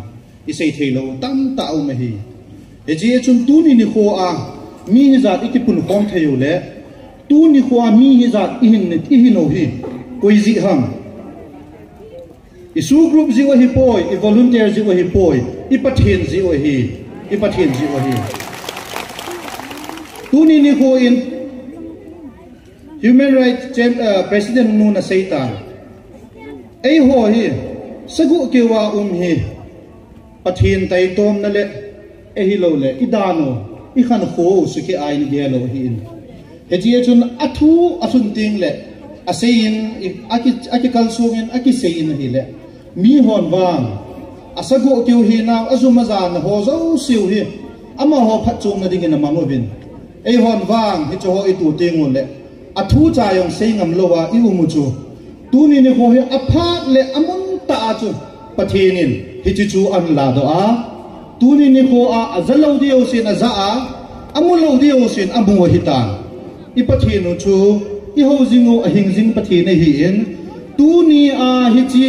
อีใส่เทโลตั้งเตาไม่หิไเอจีเอจุนตูนี้นี่โคอา le le mi hi zat pun khom le tu ni mi hi zat ti no hi koi zi ham isu group zi wa hi poi i volunteer zi wa hi poi i pathin zi wa hi i zi wa hi. Tu ni ni kho in human rights uh, president nu na seita ei ho hi sagu ke wa um hi pathin tai tom na le ehi hi lo le idano i khan kho su ke ai ni gelo hi in he ti chun athu athun ting le a asein aki aki kalsungin aki sein hi le mi hon wang asago keu hi na azuma na ho zo siu hi ama ho phat chung na ding na mango bin ei hon wang hi cho ho i tu tingun le athu cha yong sei ngam lo wa i umu chu tu ni ni ho hi aphat le amun ta chu pathenin hi chu chu an la do a tuni ni ni ho a zalo di o sin a za a amulo di o sin amu hi ta i chu i ho zingo a hing zing pathine hi in tuni, a hi chi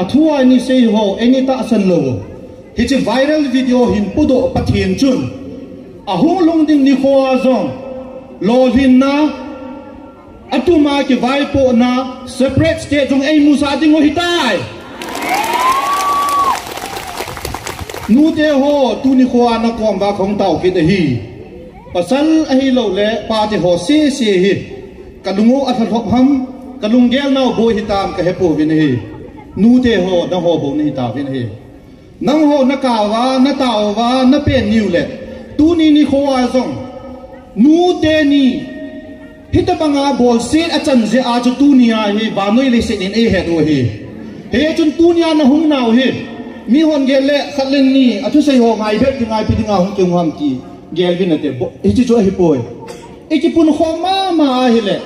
a thua ni se ho eni ta san lo hi chi viral video hin pudo pathin chun a hung long ding ni kho a zong. Lo hin na, atuma ki vai po na, separate state jong ei musa ding ho hitai nu te ho, tu ni khoa na kom ba khong tau ki de hi. Pasal a hi lo le, pa te ho se se hi. Kalungo a thop ham kalung gel nau bo hi tam ka he po vin hi. Nu te ho, na ho bo ni ta vin hi. Nang ho na ka wa, na ta wa, na pe niu le. Tu ni ni khoa a zong. Nu te ni. Hita banga bol se a chan je a chu tu ni a hi, ba noi le se in e he do hi. He chun tu ni na hung nau hi mi hon gel le khatlen ni a sei ho ngai bet ti ngai pi ti nga hung kyung ham ti gel bin ate bo hi chu hi poi e ki pun kho ma ma hi le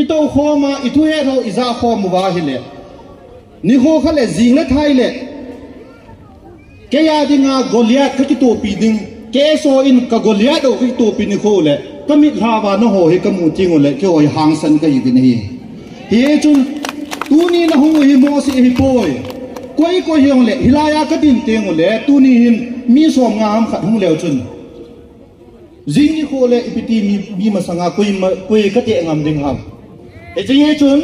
i to kho ma i thu he ro i za kho mu hi le ni ho khale zing le thai le ke ya di nga goliat ka ki to pi ding ke so in ka goliat do ki to pi ni kho le ka mi ha ba no ho he ka mu ting le ke hang san ka yi din hi hi chun tu ni na hung hi mo si hi poi koi ko hiong le hilaya ka tin teng lệ tu ni hin mi som nga am khat hung leo chun. Zin ni ko le ipiti mi mi ma sanga koi ma koi ka te ngam ding ham e ji ye chun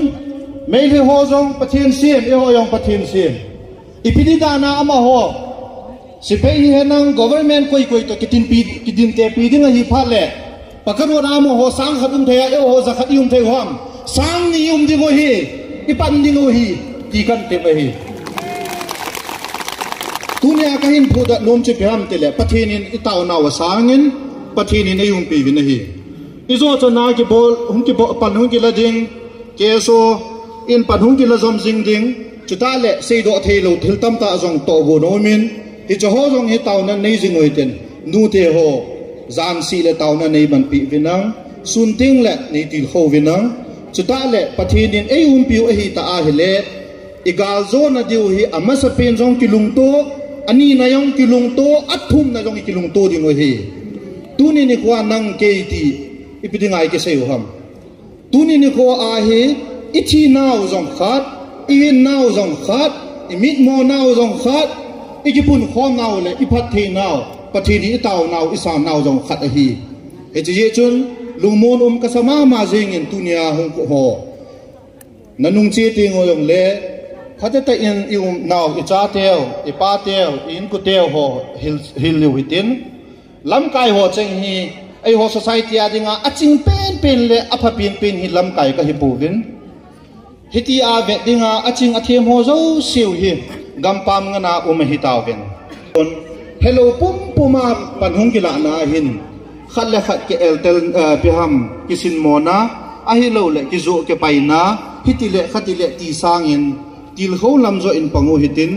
me le ho jong pathian sim e ho yong pathian sim ipiti da na ama ho si pe hi nang government koi koi to kitin pi kitin te pi ding hi pha le pakaro na mo ho sang khatum the ya e ho za khat yum the hom sang ni yum ding ho hi ipan ding ho hi ti kan te pe hi tunia ka hin phu da lom che pram tele pathin in itaw na wa sangin pathinin e yum pi vin hi izo cho na ki bol, hum ki bo, pan hum ki la ding ke so in pan hum ki la zom jing ding chuta le, sei do thei lo thil tam ta zong to bo no min. Hi cho ho zong hi taw na nei jing oi ten. Nu te ho, zan si le taw na nei ban pi vinang. Sun ting le nei til ho vinang. Chuta le pathin in um pi o hi ta a hi le. Igal zo na diu hi amasa pen zong ki lung to ani na yong ki lung to athum na yong ki lung to ngoi hi. Tuni ni kwa nang ke ti ipidi ngai ke sei ham. Tuni ni ko a hi ichi nau zong khat i nau zong khat i mit mo nau zong khat i ki pun khom nau le i phat the nau pathi ni taw nau i sam nau zong khat a hi. E ji ye chun lungmon um ka sama ma jing in tunia hong ko ho. Nanung che ti ngo yong le khate ta in yung naw i cha teo i pa teo in ku teo ho hil hil liu hitin lam kai ho cheng hi ai ho society adinga aching pen pen le apha pin pin hi lam kai ka hi pu vin hiti a ve dinga aching athem ho zo siu hi, gam pam nga na um hi taw vin on hello pum puma pan hung kila na hin khat le khat ke el tel ờ, pi ham kisin mona a hi lo le ki zo ke pai na hiti le ti le ti sang in til kho lam zo in pangu hitin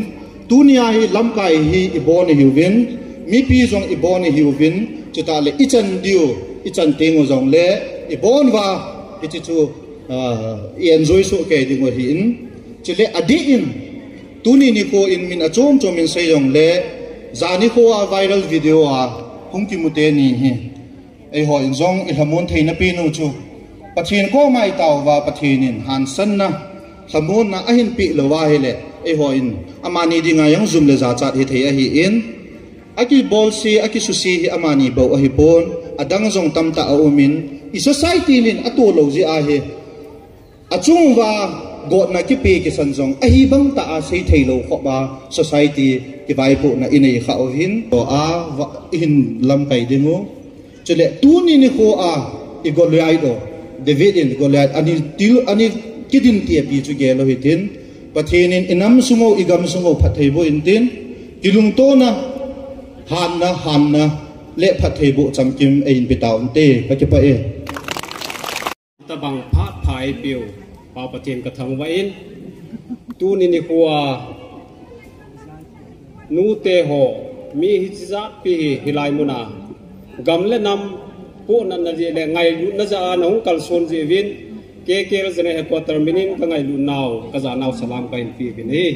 tunia hi lam kai hi ibon hi win mi pi zong ibon hi win chuta le ichan diu ichan tengo zong le ibon wa ichi chu à, i enjoy so ke di ngo hi in chile adi in tuni ni ko in min achom chom min sei yong le zani ko a viral video a, hung ki mute ni hi. Ai ho in zong i hamon theina pi nu chu, pathin ko mai taw wa pathin in han san na samun na ahin pi lo wa hele e hoin, amani dinga yang zum le za chat hi thei a hi in. Aki bol si aki susi hi amani bo a hi pon adang zong tam ta aumin i society lin atu lo ji a he achung wa god na ki pe ki san zong. A hi bang ta a sei thei lo kho ba. Society ki bai pu na inei kha ovin to a in lam kai dingo chule tu ni ni ko a i go lai do. David in go le ani til ani kidin tia pi chu ge lo hitin pathinin inam sungo, igam sungo phathei bo in tin. Kilung to na, han na han na, le phathei bo chamkim tạo e bitaun te. Ka ke pa e. Ta bang phat phai piu pa patien ka thang wa in. Tu ni ni kwa nu te ho, mi hi za pi hilai muna gam le nam, po na na je le ngai lu na za na hung kal son je vin ke ke ra zane headquarter minin ka ngai lu naw ka za naw salam ka in pi bin hi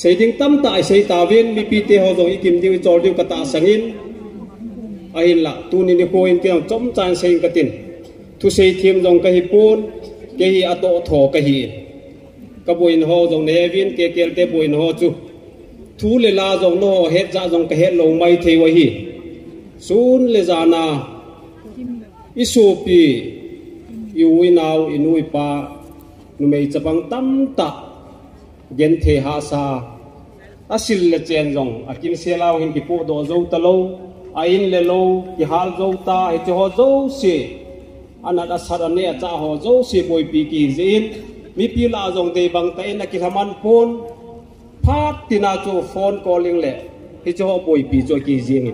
tâm ding tam ta ai sei ta vin mi pi te ho zo ikim diu chor diu ka ta sangin ahin la, tu ni ni ko in ke chom chan sei ka tin. Thu sei thiam jong ka hi pun, ke hi ato tho ka hi. Ka boin ho jong ne vin ke ke te boin ho chu. Thu le la jong no, het za jong ka het lo mai thei wa hi. Sun le za na. Isu pi iwi inui pa nu mei chapang tam ta gen the ha sa. Asil le chen jong akin se law hin ki po do zo ta lo a in le lo ki hal zo ta, he cho ho zo se ana da sara ne cha ho zo se boi pi ki zin. Mi pi la jong de bang ta in ki haman phone phat tina cho phone calling le, he cho ho boi pi cho ki zin.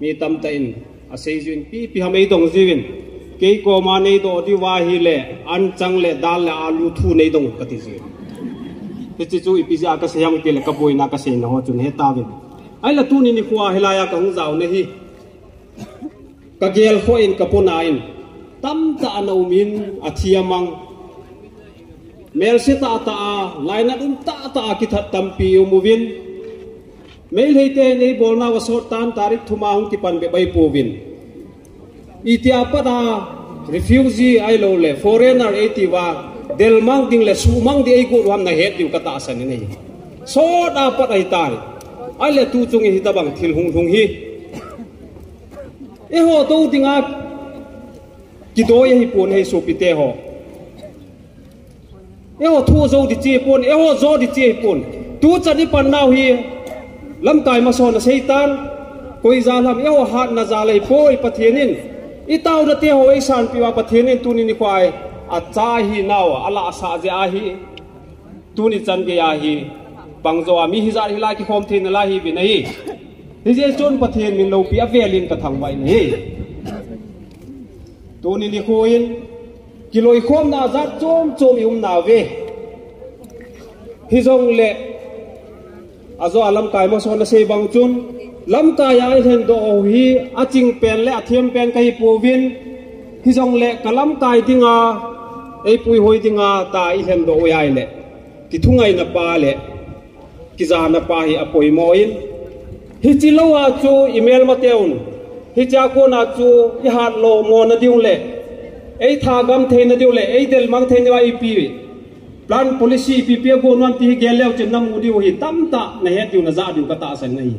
Mi tam ta in a sei jin pi pi ham ei dong jiwin ke ko ma nei do ti wa hi le an chang le dal le alu thu nei dong ka ti ji ti chi chu ipi ja ka se yang ti le ka boi na ka se no chun hết ta win ai la tu ni ni khwa helaya ka hung zau ne hi ka gel kho in ka pona in. Tam ta anau min athiamang mel se ta ta lai na dum ta ta ki that tam pi hay mel heite nei bolna wa sort tan tarik thuma hung ki pan be bai povin iti apada refugee ai lo le, foreigner eti wa del mang ding le, su mang di ai go ram na het yu kata san ni so da pat ai tai ai le tu chung hi ta bang thil hung hung hi. E ho to dinga ki do ye hi pon he so pi te ho e ho thu zo di che pon e ho zo di che pon tu cha ni pan nau hi, lam tai ma so na seitan. Koi za lam e ho hat na za lei poi pathianin itau na te ho ei san piwa wa pathianin tu ni khwai a cha hi naw ala asa je a hi. Tu ni chan ge ya hi. Bang zo mi hi zar hi la ki khom thin la hi bi nei hi. Je chon pathian min lo pi a velin ka thang wai nei tu ni ni khoin kiloi khom na za chom chom yum na ve. Hi zong le. Azo alam kai mo so na se bang chun lam ta ya hen do hi a ching pen le a thiam pen kai po vin hi zong le kalam kai dinga ei pui hoi dinga ta i hen do yai le ki thungai na pa le ki za na pa hi apoi mo in hi chi lo a chu email ma teun hi cha ko na chu i hat lo mo na diung le ei tha gam the na diu le ei del mang the na i pi plan policy pi pi go non ti gel leo chen nam u diu hi tam ta na he diu na za diu ka ta san nei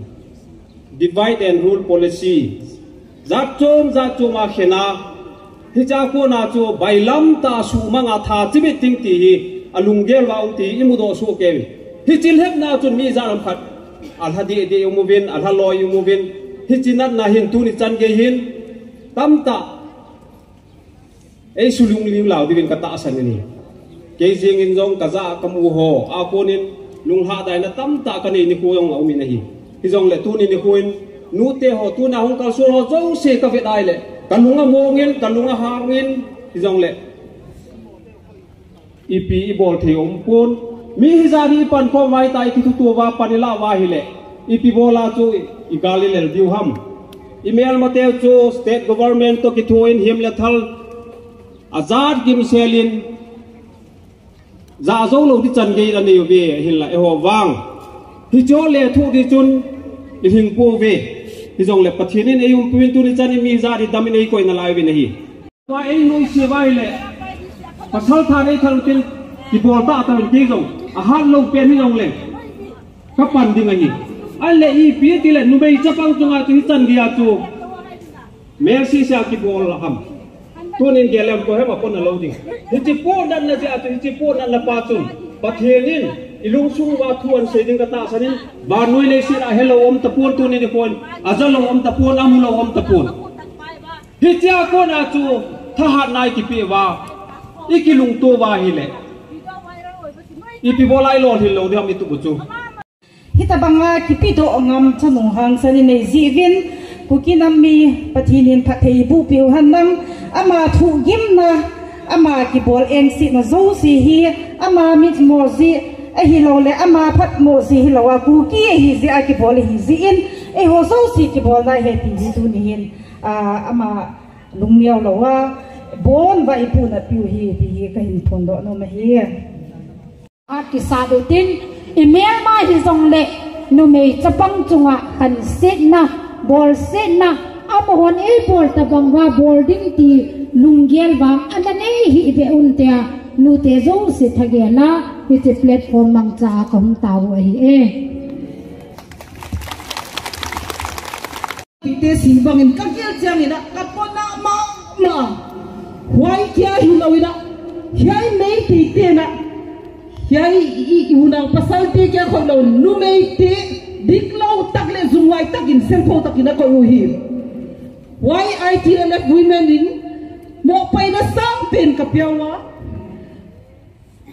divide and rule policy. Zat chom zat chuma khena. Hija ko na chu bailam ta su manga tha chibi ting ti hi. Alung gel wa um ti imu do su ke. Hi chil hep na chu mi zaram khat. Al hadi de umu vin al haloi umu vin hi chinat na hin tu ni chan ge hin. Tam ta. Ei sulung lim lau di vin ka ta ni. Ke jing in jong ka za ka ho. A konin lung ha dai na tam ta ka ni ni ko yong au mi na hi hi jong le tu ni ni koin nu te ho tu na hong ka su ho jong se ka ve dai le kan lunga mongin kan lunga hangin hi jong le ipi ibol the om pun mi hi za ri pan ko mai tai ki tu va wa panila wa hi le ipi bola chu i gali le diu ham email ma chu state government to ki thuin him le thal. À, Azad kim selin za zo lo di chan ge ra ni ve hin la e ho wang hi cho le thu di chun i hing po ve hi jong le pathin in eyum puin tu ni chan mi za ri dam nei koi na lai ve nei wa ei noi se vai le pasal tha nei thal tin ki bol ta ta ki jong a han lo pen ni jong le ka pan ding a hi ai le i pi ti le nu bei chapang chunga tu hi chan dia chu merci sa ki bol ham tunin gelem ko hema pon lo ding hiti po dan na ja hiti po dan la pa chun nên ilung sung wa thuan se ding kata sanin ba noi le sir a hello om tapon tu ni ni kon azalo om tapun amulo om tapun hitia ko na chu thahat nai ki pi wa. Ikilung to wa hile ipi bolai lo hil lo diam itu bucu hita banga kipi do ngam chanung hang sani nei ji zivin kukinam mi pathinin phathei bu piu hanang ama thu gim na, ama ki bol eng si na zo si hi. Ama mit mo zi a hi lo le ama phat mo si hi lo wa ku ki hi zi a ki bol hi zi in. E ho so si ki bol na he ti zi tu ni hin. A ama lung miao lo wa. Bon va pu na piu hi ti hi ka hin thon do no ma hi. A ki sa do tin. I me ma hi zong le nu me chapang chunga han set na bol set na. Amohon e bol tabang wa boarding ti lunggel bang anane hi be untia nu te zong se thage na hi te platform mang cha ka hum ta wo hi e. Te simbang in kakil chang ina ka kapona ma ma. Why kya hi lawina hiai mei ti te na. Hiai i i unang pasal te kya khol lo, nu mei te diklo tak le zungwai tak in selfo tak ina ko yu hi. Why ITLF women in, mo pa ina sang pen kapyawa ngai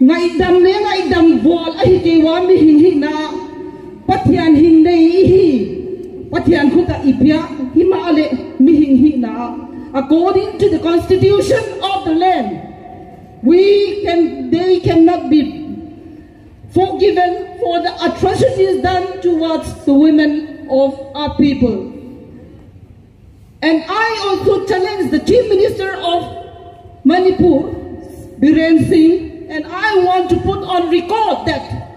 dam ne ngai dam bol ai ke wa mi hi hi na. Pathian hin dei hi pathian khuta ipya himale mihing hi na. According to the constitution of the land we can they cannot be forgiven for the atrocities done towards the women of our people. And i also challenge the chief minister of manipur biren singh and i want to put on record that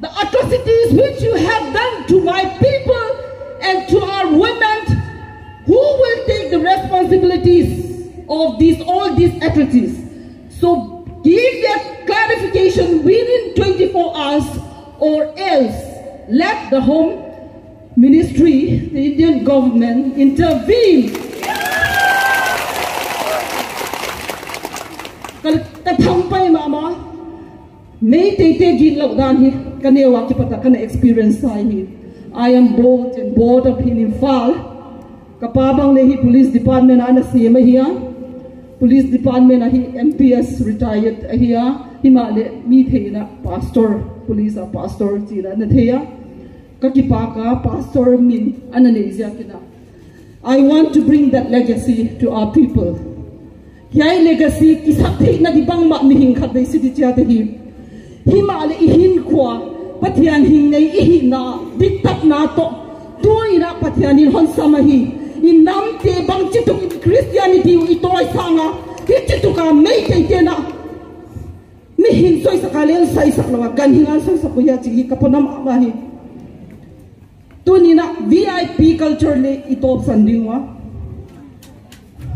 the atrocities which you have done to my people and to our women, who will take the responsibilities of these all these atrocities? So give that clarification within 24 hours or else let the home ministry, the Indian government intervene. Kathampay mama, may take take lo dan hi kanewa ki pata kana experience sai hi I am both and board of in Imphal kapabang le hi police department ana CM hiya police department ahi MPS retired hiya himale mi theina pastor police a pastor chira na theya kakipa ka pastor min ana ne kina I want to bring that legacy to our people Kaya legacy kisak thi na di bang ma mihing khat dai sidi cha te hi hima le ihin kwa pathian hing nei ihi na dik tak na to tui na pathian in hon sama hi in nam te bang chitu in christianity i toy sanga ki chitu ka mei te te na mi hin soi sakale sai sak lawa gan hingal soi sakuya chi ka ponam ma hi tu ni na vip culture le i top sandingwa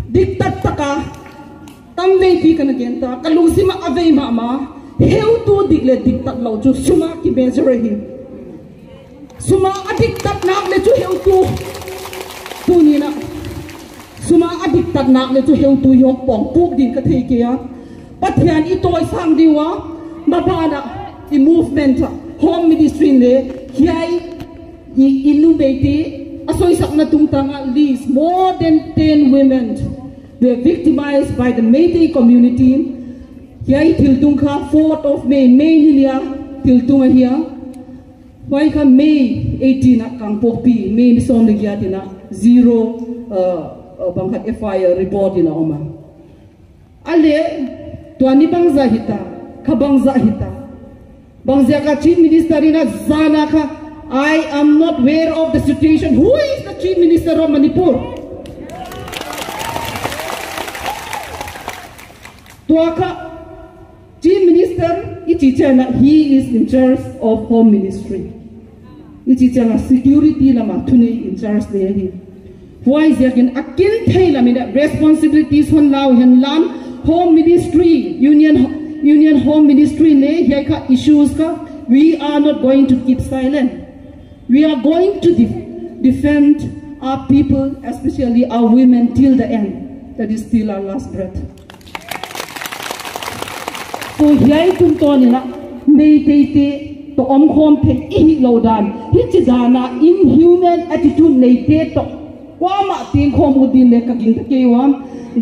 dik tak taka tam ve pi kana genta kalung sima ave ma ma heu tu dik le dik tak lo chu suma ki bezre hi suma adik tak nak le chu heu tu. Tu ni na suma adik tak nak le chu heu tu yok pong puk din ka thei ke ya pathian i toy sang diwa ma ba na i movement home ministry le hiai i innovate asoi sak na tung tang least more than 10 women. Were victimized by the Meitei community Yai tiltung kha 4th of May, May nilia tiltung ahia. Wai kha May 18 na kang popi, May ni som ni gyati na zero uh, bangkat FIR report ina oma. Ale tuani bang zahita, kha bang zahita. Ka chief minister ina zana kha I am not aware of the situation. Who is the chief minister of Manipur? Tuaka Chief Minister, ichichana, he is in charge of Home Ministry. Ichichana security lama tuni in charge there he. Why is there can akin thay lamina responsibilities hon lao hen lam Home Ministry, Union Union Home Ministry ne here issues ka we are not going to keep silent. We are going to de defend our people, especially our women, till the end. That is still our last breath. So hiai tum to ni na tê te te to om khom the i lo dan hi chi dana inhuman attitude nei tê to quá ma tiếng khom u din le ka king te ke wam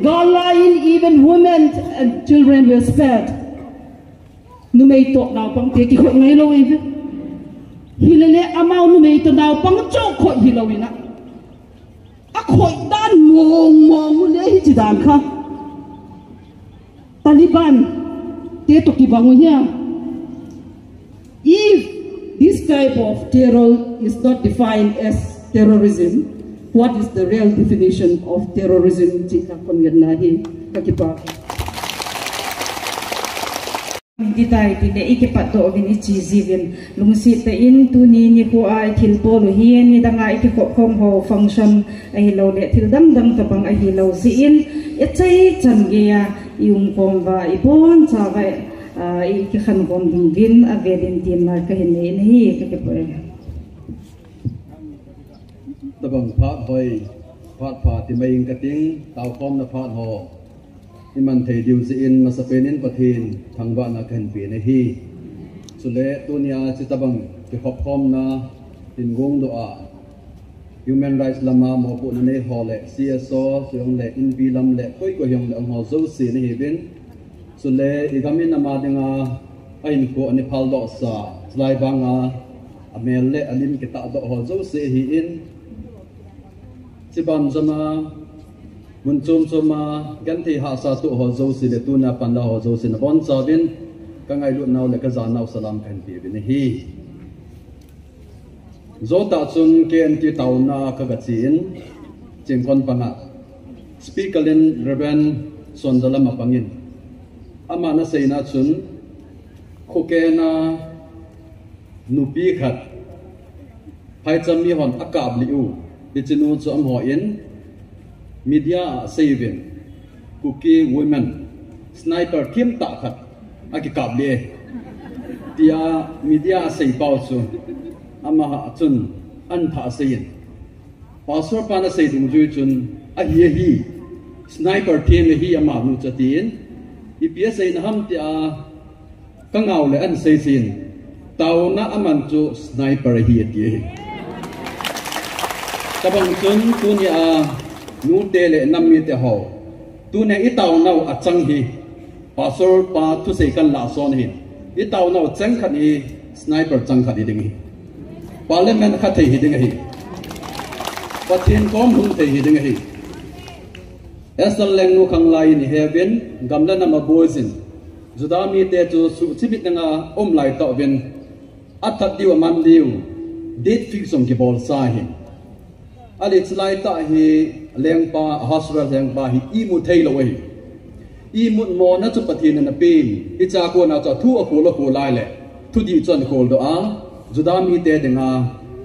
gala in even women and children were spared. Nu mei to na pang te ki kho ngai lo i hi le le amau nu mei to na pang cho kho hi lo ina a khoi dan mong mong le hi chi dan kha Taliban te to ki bangu here. If this type of terror is not defined as terrorism, what is the real definition of terrorism? Jika kon na hi kakipa kita iti de ikipat to bin ichi zivin. Lungsi ta in tu ni ni po ai thil po lu hian ni danga iki ko khom ho function ai lo le thil dam dam ta bang ai lo si in. E chai chan ge ya yung kom va ipon cha ah, va i ke khan kom dung vin a ve den tin na ka hin nei nei ka ke pore da bang pha vai pha pha ti mai ing ka ting tau kom na pha ho ni man thei diu si in ma sa pen in pathin thang ba na kan pe nei hi. Sule tunia chi tabang ki hop kom na tin gong do a human rights lama mo po na ne hole CSO yung le in bi lam le koi ko yung le ho zo si ni hebin so le i gamin na ma dinga ain ko ani phal do sa slai banga amel le alim kita do ho zo si hi in. Chỉ ban zama mun chum chuma gan thi ha sa tu ho zo si le tu na pan da ho zo si na bon sa bin ka ngai lu nau le ka za nau salam kan pi bin hi zo ta chun ken ti tàu na ka ga chin ching kon panga speaker in reverend sondala mapangin ama na sei na chun khoke na nupi khat phai cham mi hon akab li u. Bi chinu chu am ho in media saving cookie women sniper kim ta khat aki kap le tia media sei pau chu ama ha chun an tha sein pastor pana sei dung ju chun a hi hi sniper team hi ama nu chatin ips sei na ham ti tia kangau le an sei sin tau na aman chu sniper hi ti kabang chun tu ni a nu te le nam mi te ho tu ne i tau nau a chang hi pastor pa tu sei kan la son hi i tau nau chang khan hi sniper chang khan hi ding hi parliament khat thei hi ding hi pathin kom hung thei hi ding hi esal leng nu khang lai ni heaven gamla na ma boysin judami te chu su chibit nga om lai to ben athat diwa man diu date fix on ki bol sa hi ali chlai ta hi leng pa hasra leng pa hi i mu thei lo hi i mu mo na chu pathin na pin. I cha ko na cha thu a ko lo ko lai le thu di chon ko do a judami te de nga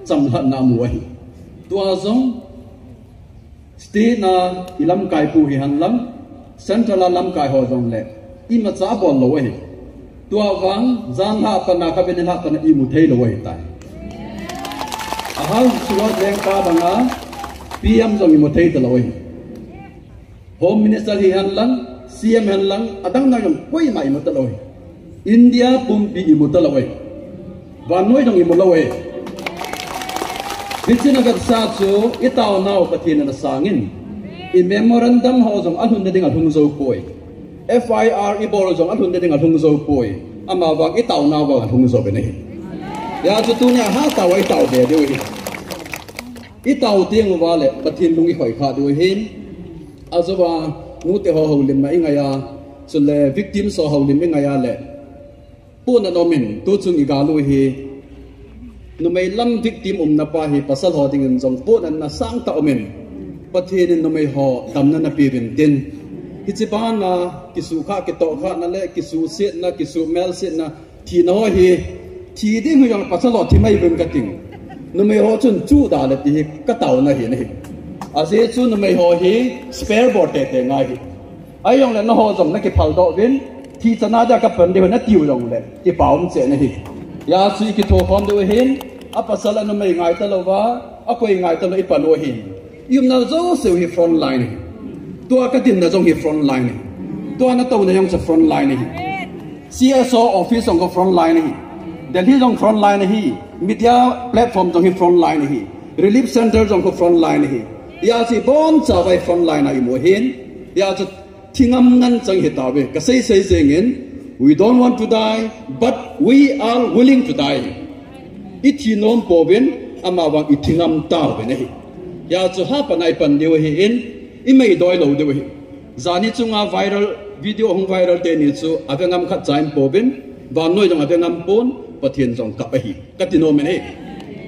cham hlat na mu hi. Tua zong state na ilam kai pu hi han lam, central lam kai ho zong le. I ma cha bon lo hi. Tua wang zan ha pa na ka ben ha pa na i mu thei lo hi tai. A hal suwa leng ka banga pm zong i mu thei ta lo hi. Home minister hi han lang cm han lang adang na yong koi mai mu ta lo hi. India pum pi i mu ta lo hi và nói rằng một lâu ấy. Vichin agat sa chu itaw naw pathin na sangin i memorandum ho jong alhun na ding alhung zo poi FIR i bol jong alhun na ding alhung zo poi ama wang itaw naw wang alhung zo bene ya chu tu nya ha taw ai taw de de hi itaw tiang wa le pathin lungi khoi kha de hin azoba nu te ho ho lim ma inga ya chu le victim so ho lim inga ya le pu na nomin tu chung i lu hi. Nu mai lam tim um napa hi pasal ho ding jong pu na na sang ta omen pathin nó mai ho dam na na pi rin din hi chi ba na ki su kha ki to kha na le ki su set na ki su mel set na thi no hi. Thi ding hu yang pasal ho thi mai bun ka ting. Nó mai ho chun chu da le ti ka tàu na hi này, à thế chu nó mai ho hi spare board te te ngai hi. Ai yong le no ho jong na ki phal do vin khi ta nói ra các phần đều nó tiêu dùng lệ cái bảo ông sẽ này ya suy cái thổ hòn đều hin áp bà sa là nó mấy ngày ta lâu vả áp quay ngày ta lâu ít bà lâu hin yếm nào dấu sự hi front line này tua cái tiền là dòng hi front line này tua nó tàu này dòng sự front line này CSO office dòng có front line này Delhi dòng front line này media platform dòng hi front line này relief center dòng có front line này ya si bon sa vai front line này mua hin ya chu thingam ngan chang hi ta be ka sei sei sengin we don't want to die, but we are willing to die. Ithi nom po ben ama wang ithingam ta be nei ya chu ha pa nai pan de hi in i mai doi lo de hi zani chunga à viral, video hong viral te ni chu avengam khat chaim po ben wa noi jong avengam pon pathian jong kap hi katino men hi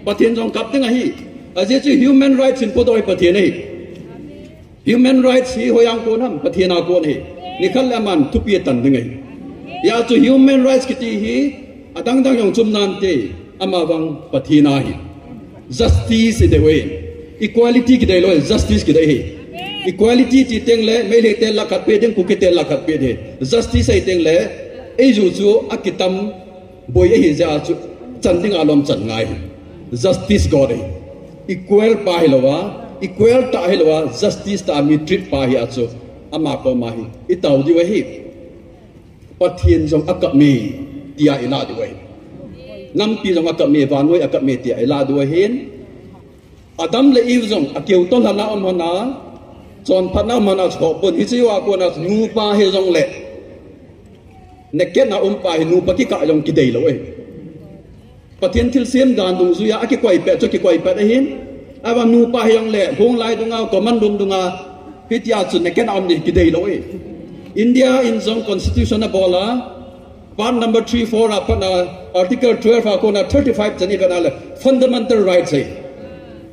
pathian jong kap tenga hi aje chu human rights in po doi pathian hi human rights hi hoyang ko nam pathian ko ni nikhal aman thupi tan dingai ya chu human rights kiti hi, adang dang yong chum nan te, ama bang pathina hi. Justice de way equality ki dai lo, justice ki dai hi equality ti teng le me le te la khat pe ding, ku ki te la khat pe de. Justice ai teng le e ju chu akitam boy e hi ja chu, chan ding alom chan ngai. Justice god equal pa hi lo wa equal ta hi lo justice ta mi treat pa hi achu ama ko ma hi. I tau di we hi. Pathian jong akap mi, tia ila di we nam pi jong akap mi van we akap mi, tia ila di we hin adam le iw jong akeu ton la na on na chon phat na mana cho pon hi chi wa ko na, nu pa hi jong le. Ne ke na um pa hi, nu pa ki ka jong ki dei lo we pathian thil sem dan dung zu ya aki kwai pe, cho ki kwai pe hin aba nu pa hiang le hong lai dunga common dum dunga. Hitia chu ne ken am ni ki dei loi india in zong constitution a bola. Part number 3 4 upon article 12 akona 35 chani banal fundamental rights hai.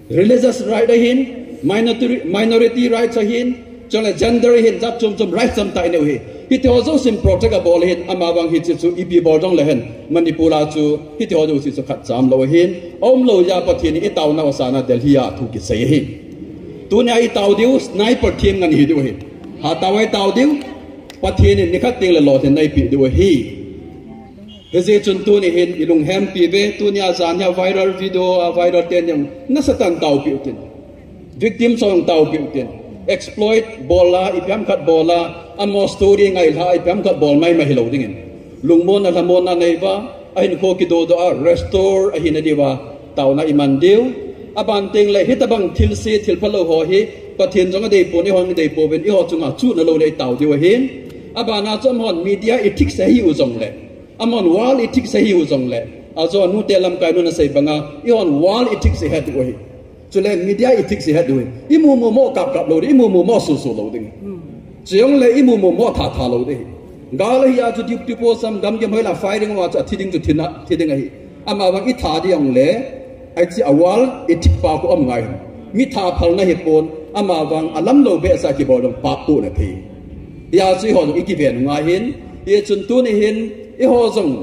Religious right hin, minority minority rights hin chole gender hin jap chum chum rights sam tai ne hi hi te hozo sim protect a bol hin ama bang hi chu ipi bor dong le hen manipula chu hi te hozo si chu khat cham lo hin om lo ya pathin i taw na wasana delhi ya thu ki sei hi tu ne ai taw diu sniper team ngan hi diu hi ha tawai taw diu pathin ni khat ting le lo hen nai pi diu hi he je chun tu ni hin ilung hem pi be tu nya zan ya viral video a viral ten yang na satan taw pi tin victim song taw pi tin exploit bola ipiam khat bola. Amo story ngai la ipiam khat bol mai mai lo dingin. Lungmon na lamon na neiba ba ai ko ki do do a restore a hin diwa taw iman deu aban teng le hitabang thil se thil phalo ho hi. Pathin jong dei po ni hong dei po ben i ho chunga chu na lo le taw diwa hin. Abana chom hon media ethics hi u jong le. Amon wall ethics hi u jong le. Azo nu te lam kai nu na sei banga. I hon wall ethics hi hat hi cho nên media gì hết rồi imu mu mo cặp cặp lâu đi imu mu mo su su lâu đi chỉ ông lấy imu mu mo thà thà lâu đi gà lấy ya cho tiếp tiếp po sam gam gam hơi là fighting wa cho thi đình cho thiên na thi đình ấy. À ama bang ít thà đi ông lẽ, ai chỉ awal ethic phá ko ông ngai mi thà phal na hi pon ama à bang alam à lo bé sa ki bảo dong pa pu là thi ya chỉ ho iki ven ngoài hin ye chun tu ni hin i ho zong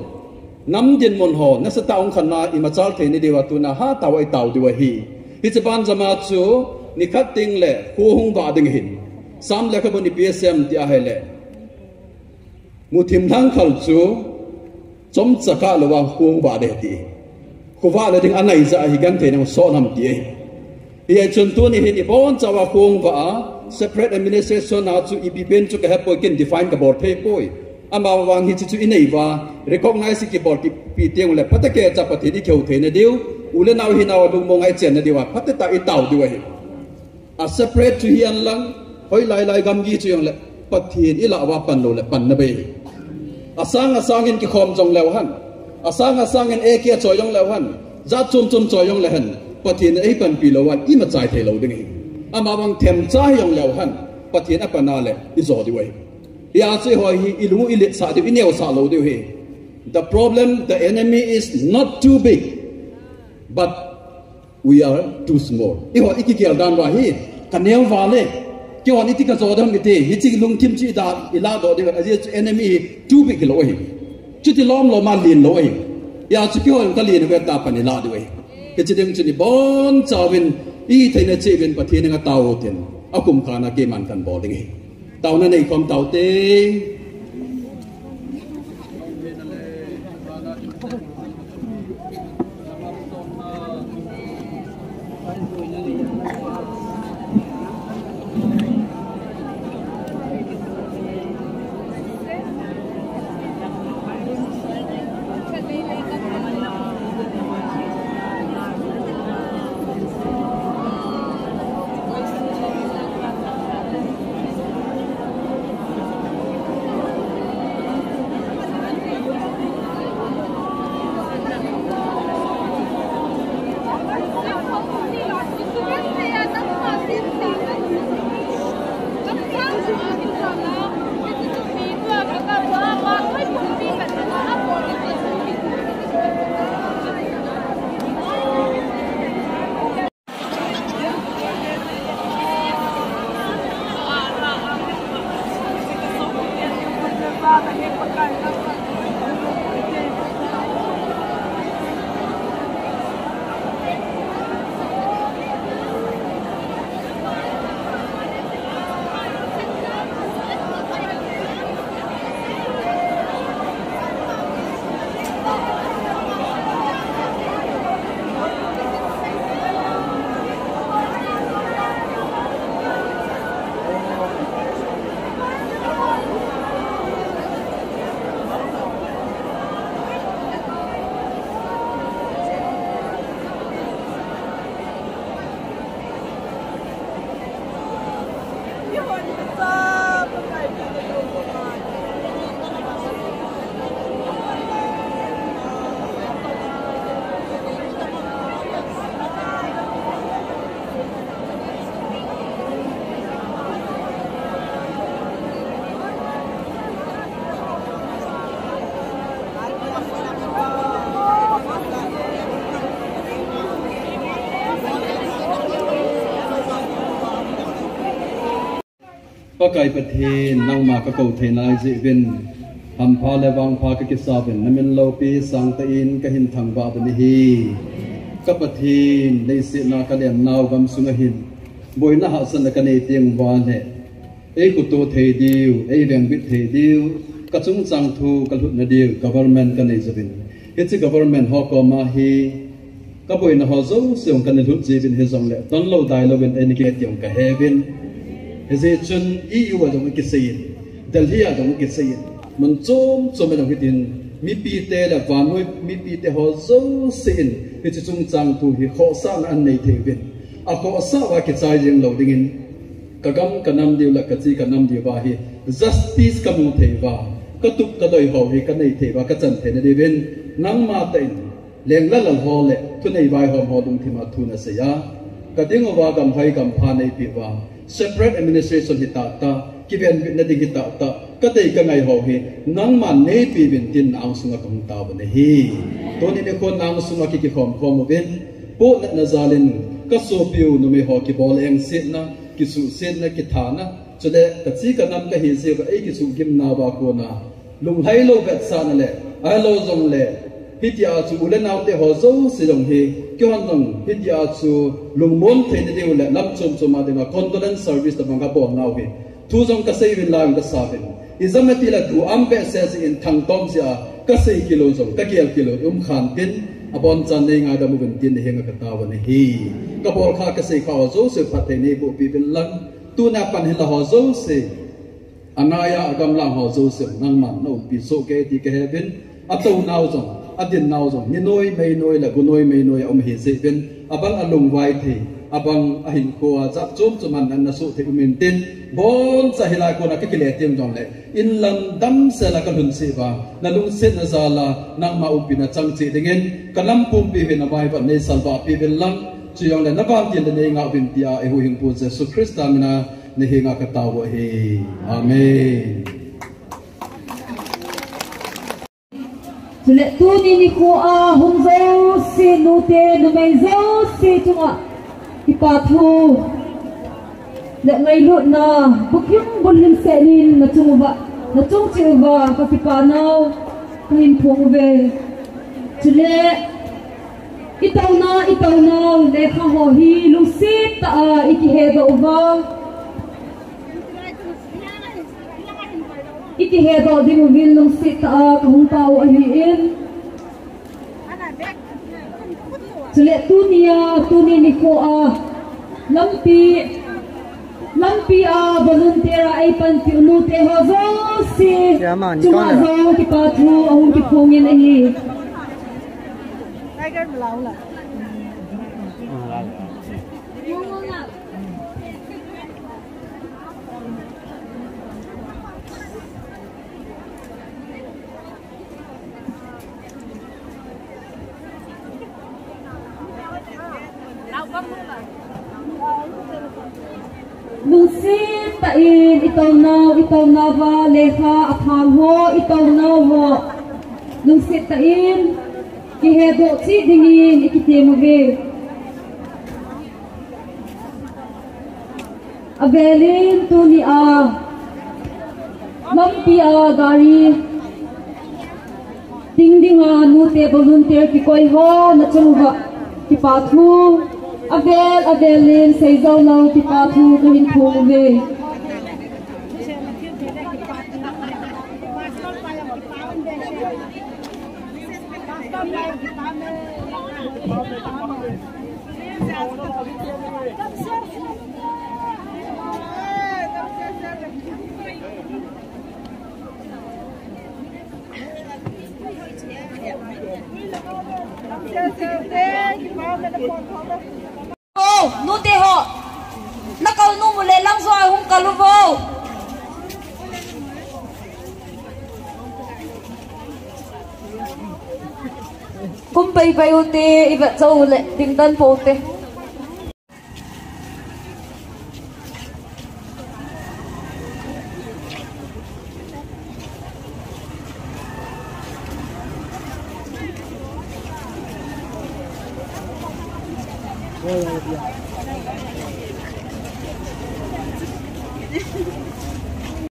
nam môn mon ho na sa taong khana i ma chal thế ni dewa tu na ha tawai taw dewa hi hi che ban zama chu, ni khat ting le, khu hung ba ding hin. Sam le khaboni psm ti a hele mu thim thang khal chu, chom chaka lo wa khu hung ba de ti. Khu wa le ding anai za hi gan te nam so nam ti ye chun tu ni hin i bon cha wa khu hung ba separate administration na chu ibi ben chu ka ha po ken define ka bor the poi. Ama wang hi chu inei wa recognize ki bor ki, pi tiang le patake cha pathi di kheu the na deu ule nau hi nau dung mong ai chen di wa phat ta i tau di wa hi. A separate to hian lang, hoi lai lai gam gi chiang le pathin ila wa pan lo le, pan na be asang asang in ki khom jong lew han. Asang asang in e kia choi jong lew han. Za chum chum choi jong le han. Pathin ei pan pi lo wan, i ma chai the lo ding hi. Ama wang them cha jong lew han. Pathin a pan na le, i zo diwa hi. Ya che hoi hi ilu ile sa di ineu sa lo di hi. The problem, the enemy is not too big. But we are too small iho ikikel dan wa hi kanel wa le kyo ni tika zo dam ni te hi chi lung tim chi da ila do de a je enemy too big lo hi chu ti lom lo ma lin lo hi ya chu kyo ta lin we ta pa ni la de we ke chi dem chi ni bon chawin i thaina che ben pa thien nga taw ten akum khana ke man kan bo ding hi taw na nei kom taw te kai pathin nang ma ka ko the nai ji vin ham pha le wang pha ka ki sa nam namin lo pi sang ta in ka hin thang ba ni hi. Ka pathin nei se na ka lem nau gam sunga hin boi na ha san ka nei tiang wa ne ei ku to thei diu ei đang bit thei diu ka chung chang thu ka lut na diu government ka nei zabin hết chi government ho ko ma hi. Ka boi na ho zo seong ka nei lut ji bin he zong le don lo dai lo bin en ki tiang ka he bin he ze chun i u wa dong ki sei delhi a dong ki sei mun chom chom me dong ki tin mi pi te la va noi mi pi te ho zo sin he chi chung chang thu hi kho sa an nei the bin a kho sa wa ki chai jing lo ding in điều là diu la cả năm diu ba hi justice kamu the tục katup đời ho hi cái the thể ka chan the na de bin nang ma ta in leng la la ho le thu nei vai ho ho dung thi ma thu na se ya ka ding wa gam hay gam pha nei pi ba separate administration hi ta ta ki ben bit na ding hi ta ta ka te ka ngai ho hi nang man ne pi bin tin ang sunga kong ta ba ne hi to ni ne kon nang sunga ki ki khom khom mo bin po na na zalin ka so piu no me ho ki bol eng sit na ki su sit na ki tha na cho de ka chi ka nam ka hi se ka ai ki su gim na ba ko na lung hai lo gat sa na le ai lo zong le hit ya chu ule naw te ho zo si dong hi kyo han dong hit ya chu lung mon the ne de ule lam chôm chom ma de na condolence service tập bằng banga bộ nào về thu dòng zong ka sei win lang da sa ben izamati la du am be se in thang tom sia ka xây kilo dòng ka kia kilo um khan tin abon chan nei nga da mu ben tin henga ka ta wa ne hi. Ka bol kha ka sei kha zo se phat ne bo pi bin lang tu na pan hi la ho zo se anaya agam lang ho zo se nang man no pi so ke ti ke ben atau naw zong adin nau zo ni noi mei noi la gunoi mei noi om he se ben abang alung wai thi abang ahin ko a chap chum chuman nan na su the umin tin bon sa hila ko na kikile tiam jong le in lam dam se la kalun se ba na lung se na za la na ma u pi na chang che dingen kalam pum pi he na bai ba ne sal ba pi ben lang chu yong le na bam tin de ne nga bin tia e hu hing pu se su krista mina ne he nga ka ta wo he amen. Sule tu ni ni ko a hung zo si nu te nu mai zo si chung chunga ki pa thu le ngai lu na bukyung bôn hình xe nín na chung vạ na chung chi ba ka ki pa nau ka hin phung ve ít tàu na, ít tàu na le kha hò hi, lu si ta a iki dậu vang ba iki he do ding vil nung sit ta ka hung tao a hi in Sule tu niya tu ni ni ko a lampi lampi a volunteer ai pan ti unu te ho zo si. Chuma zo ki pa thu a hung ki phongin a hi Tiger Blau là Lucy ta in itaw na itaw na va lekha aphang ho itaw na ho Lucy ta in ki he do chi dingin ikite mo ve Abelin tu ni a lampi a gari. Ding ding a nu te volunteer ki koi ho na chung va ki pa thu Abel Abelin say zo lo ti pa thu ko hin thu ve ô nu tê họ. Nó câu nu một lệ lăng rồi không cần luôn vô. Kum pai pai uti iba ít le ding dan po te Rồi, rồi,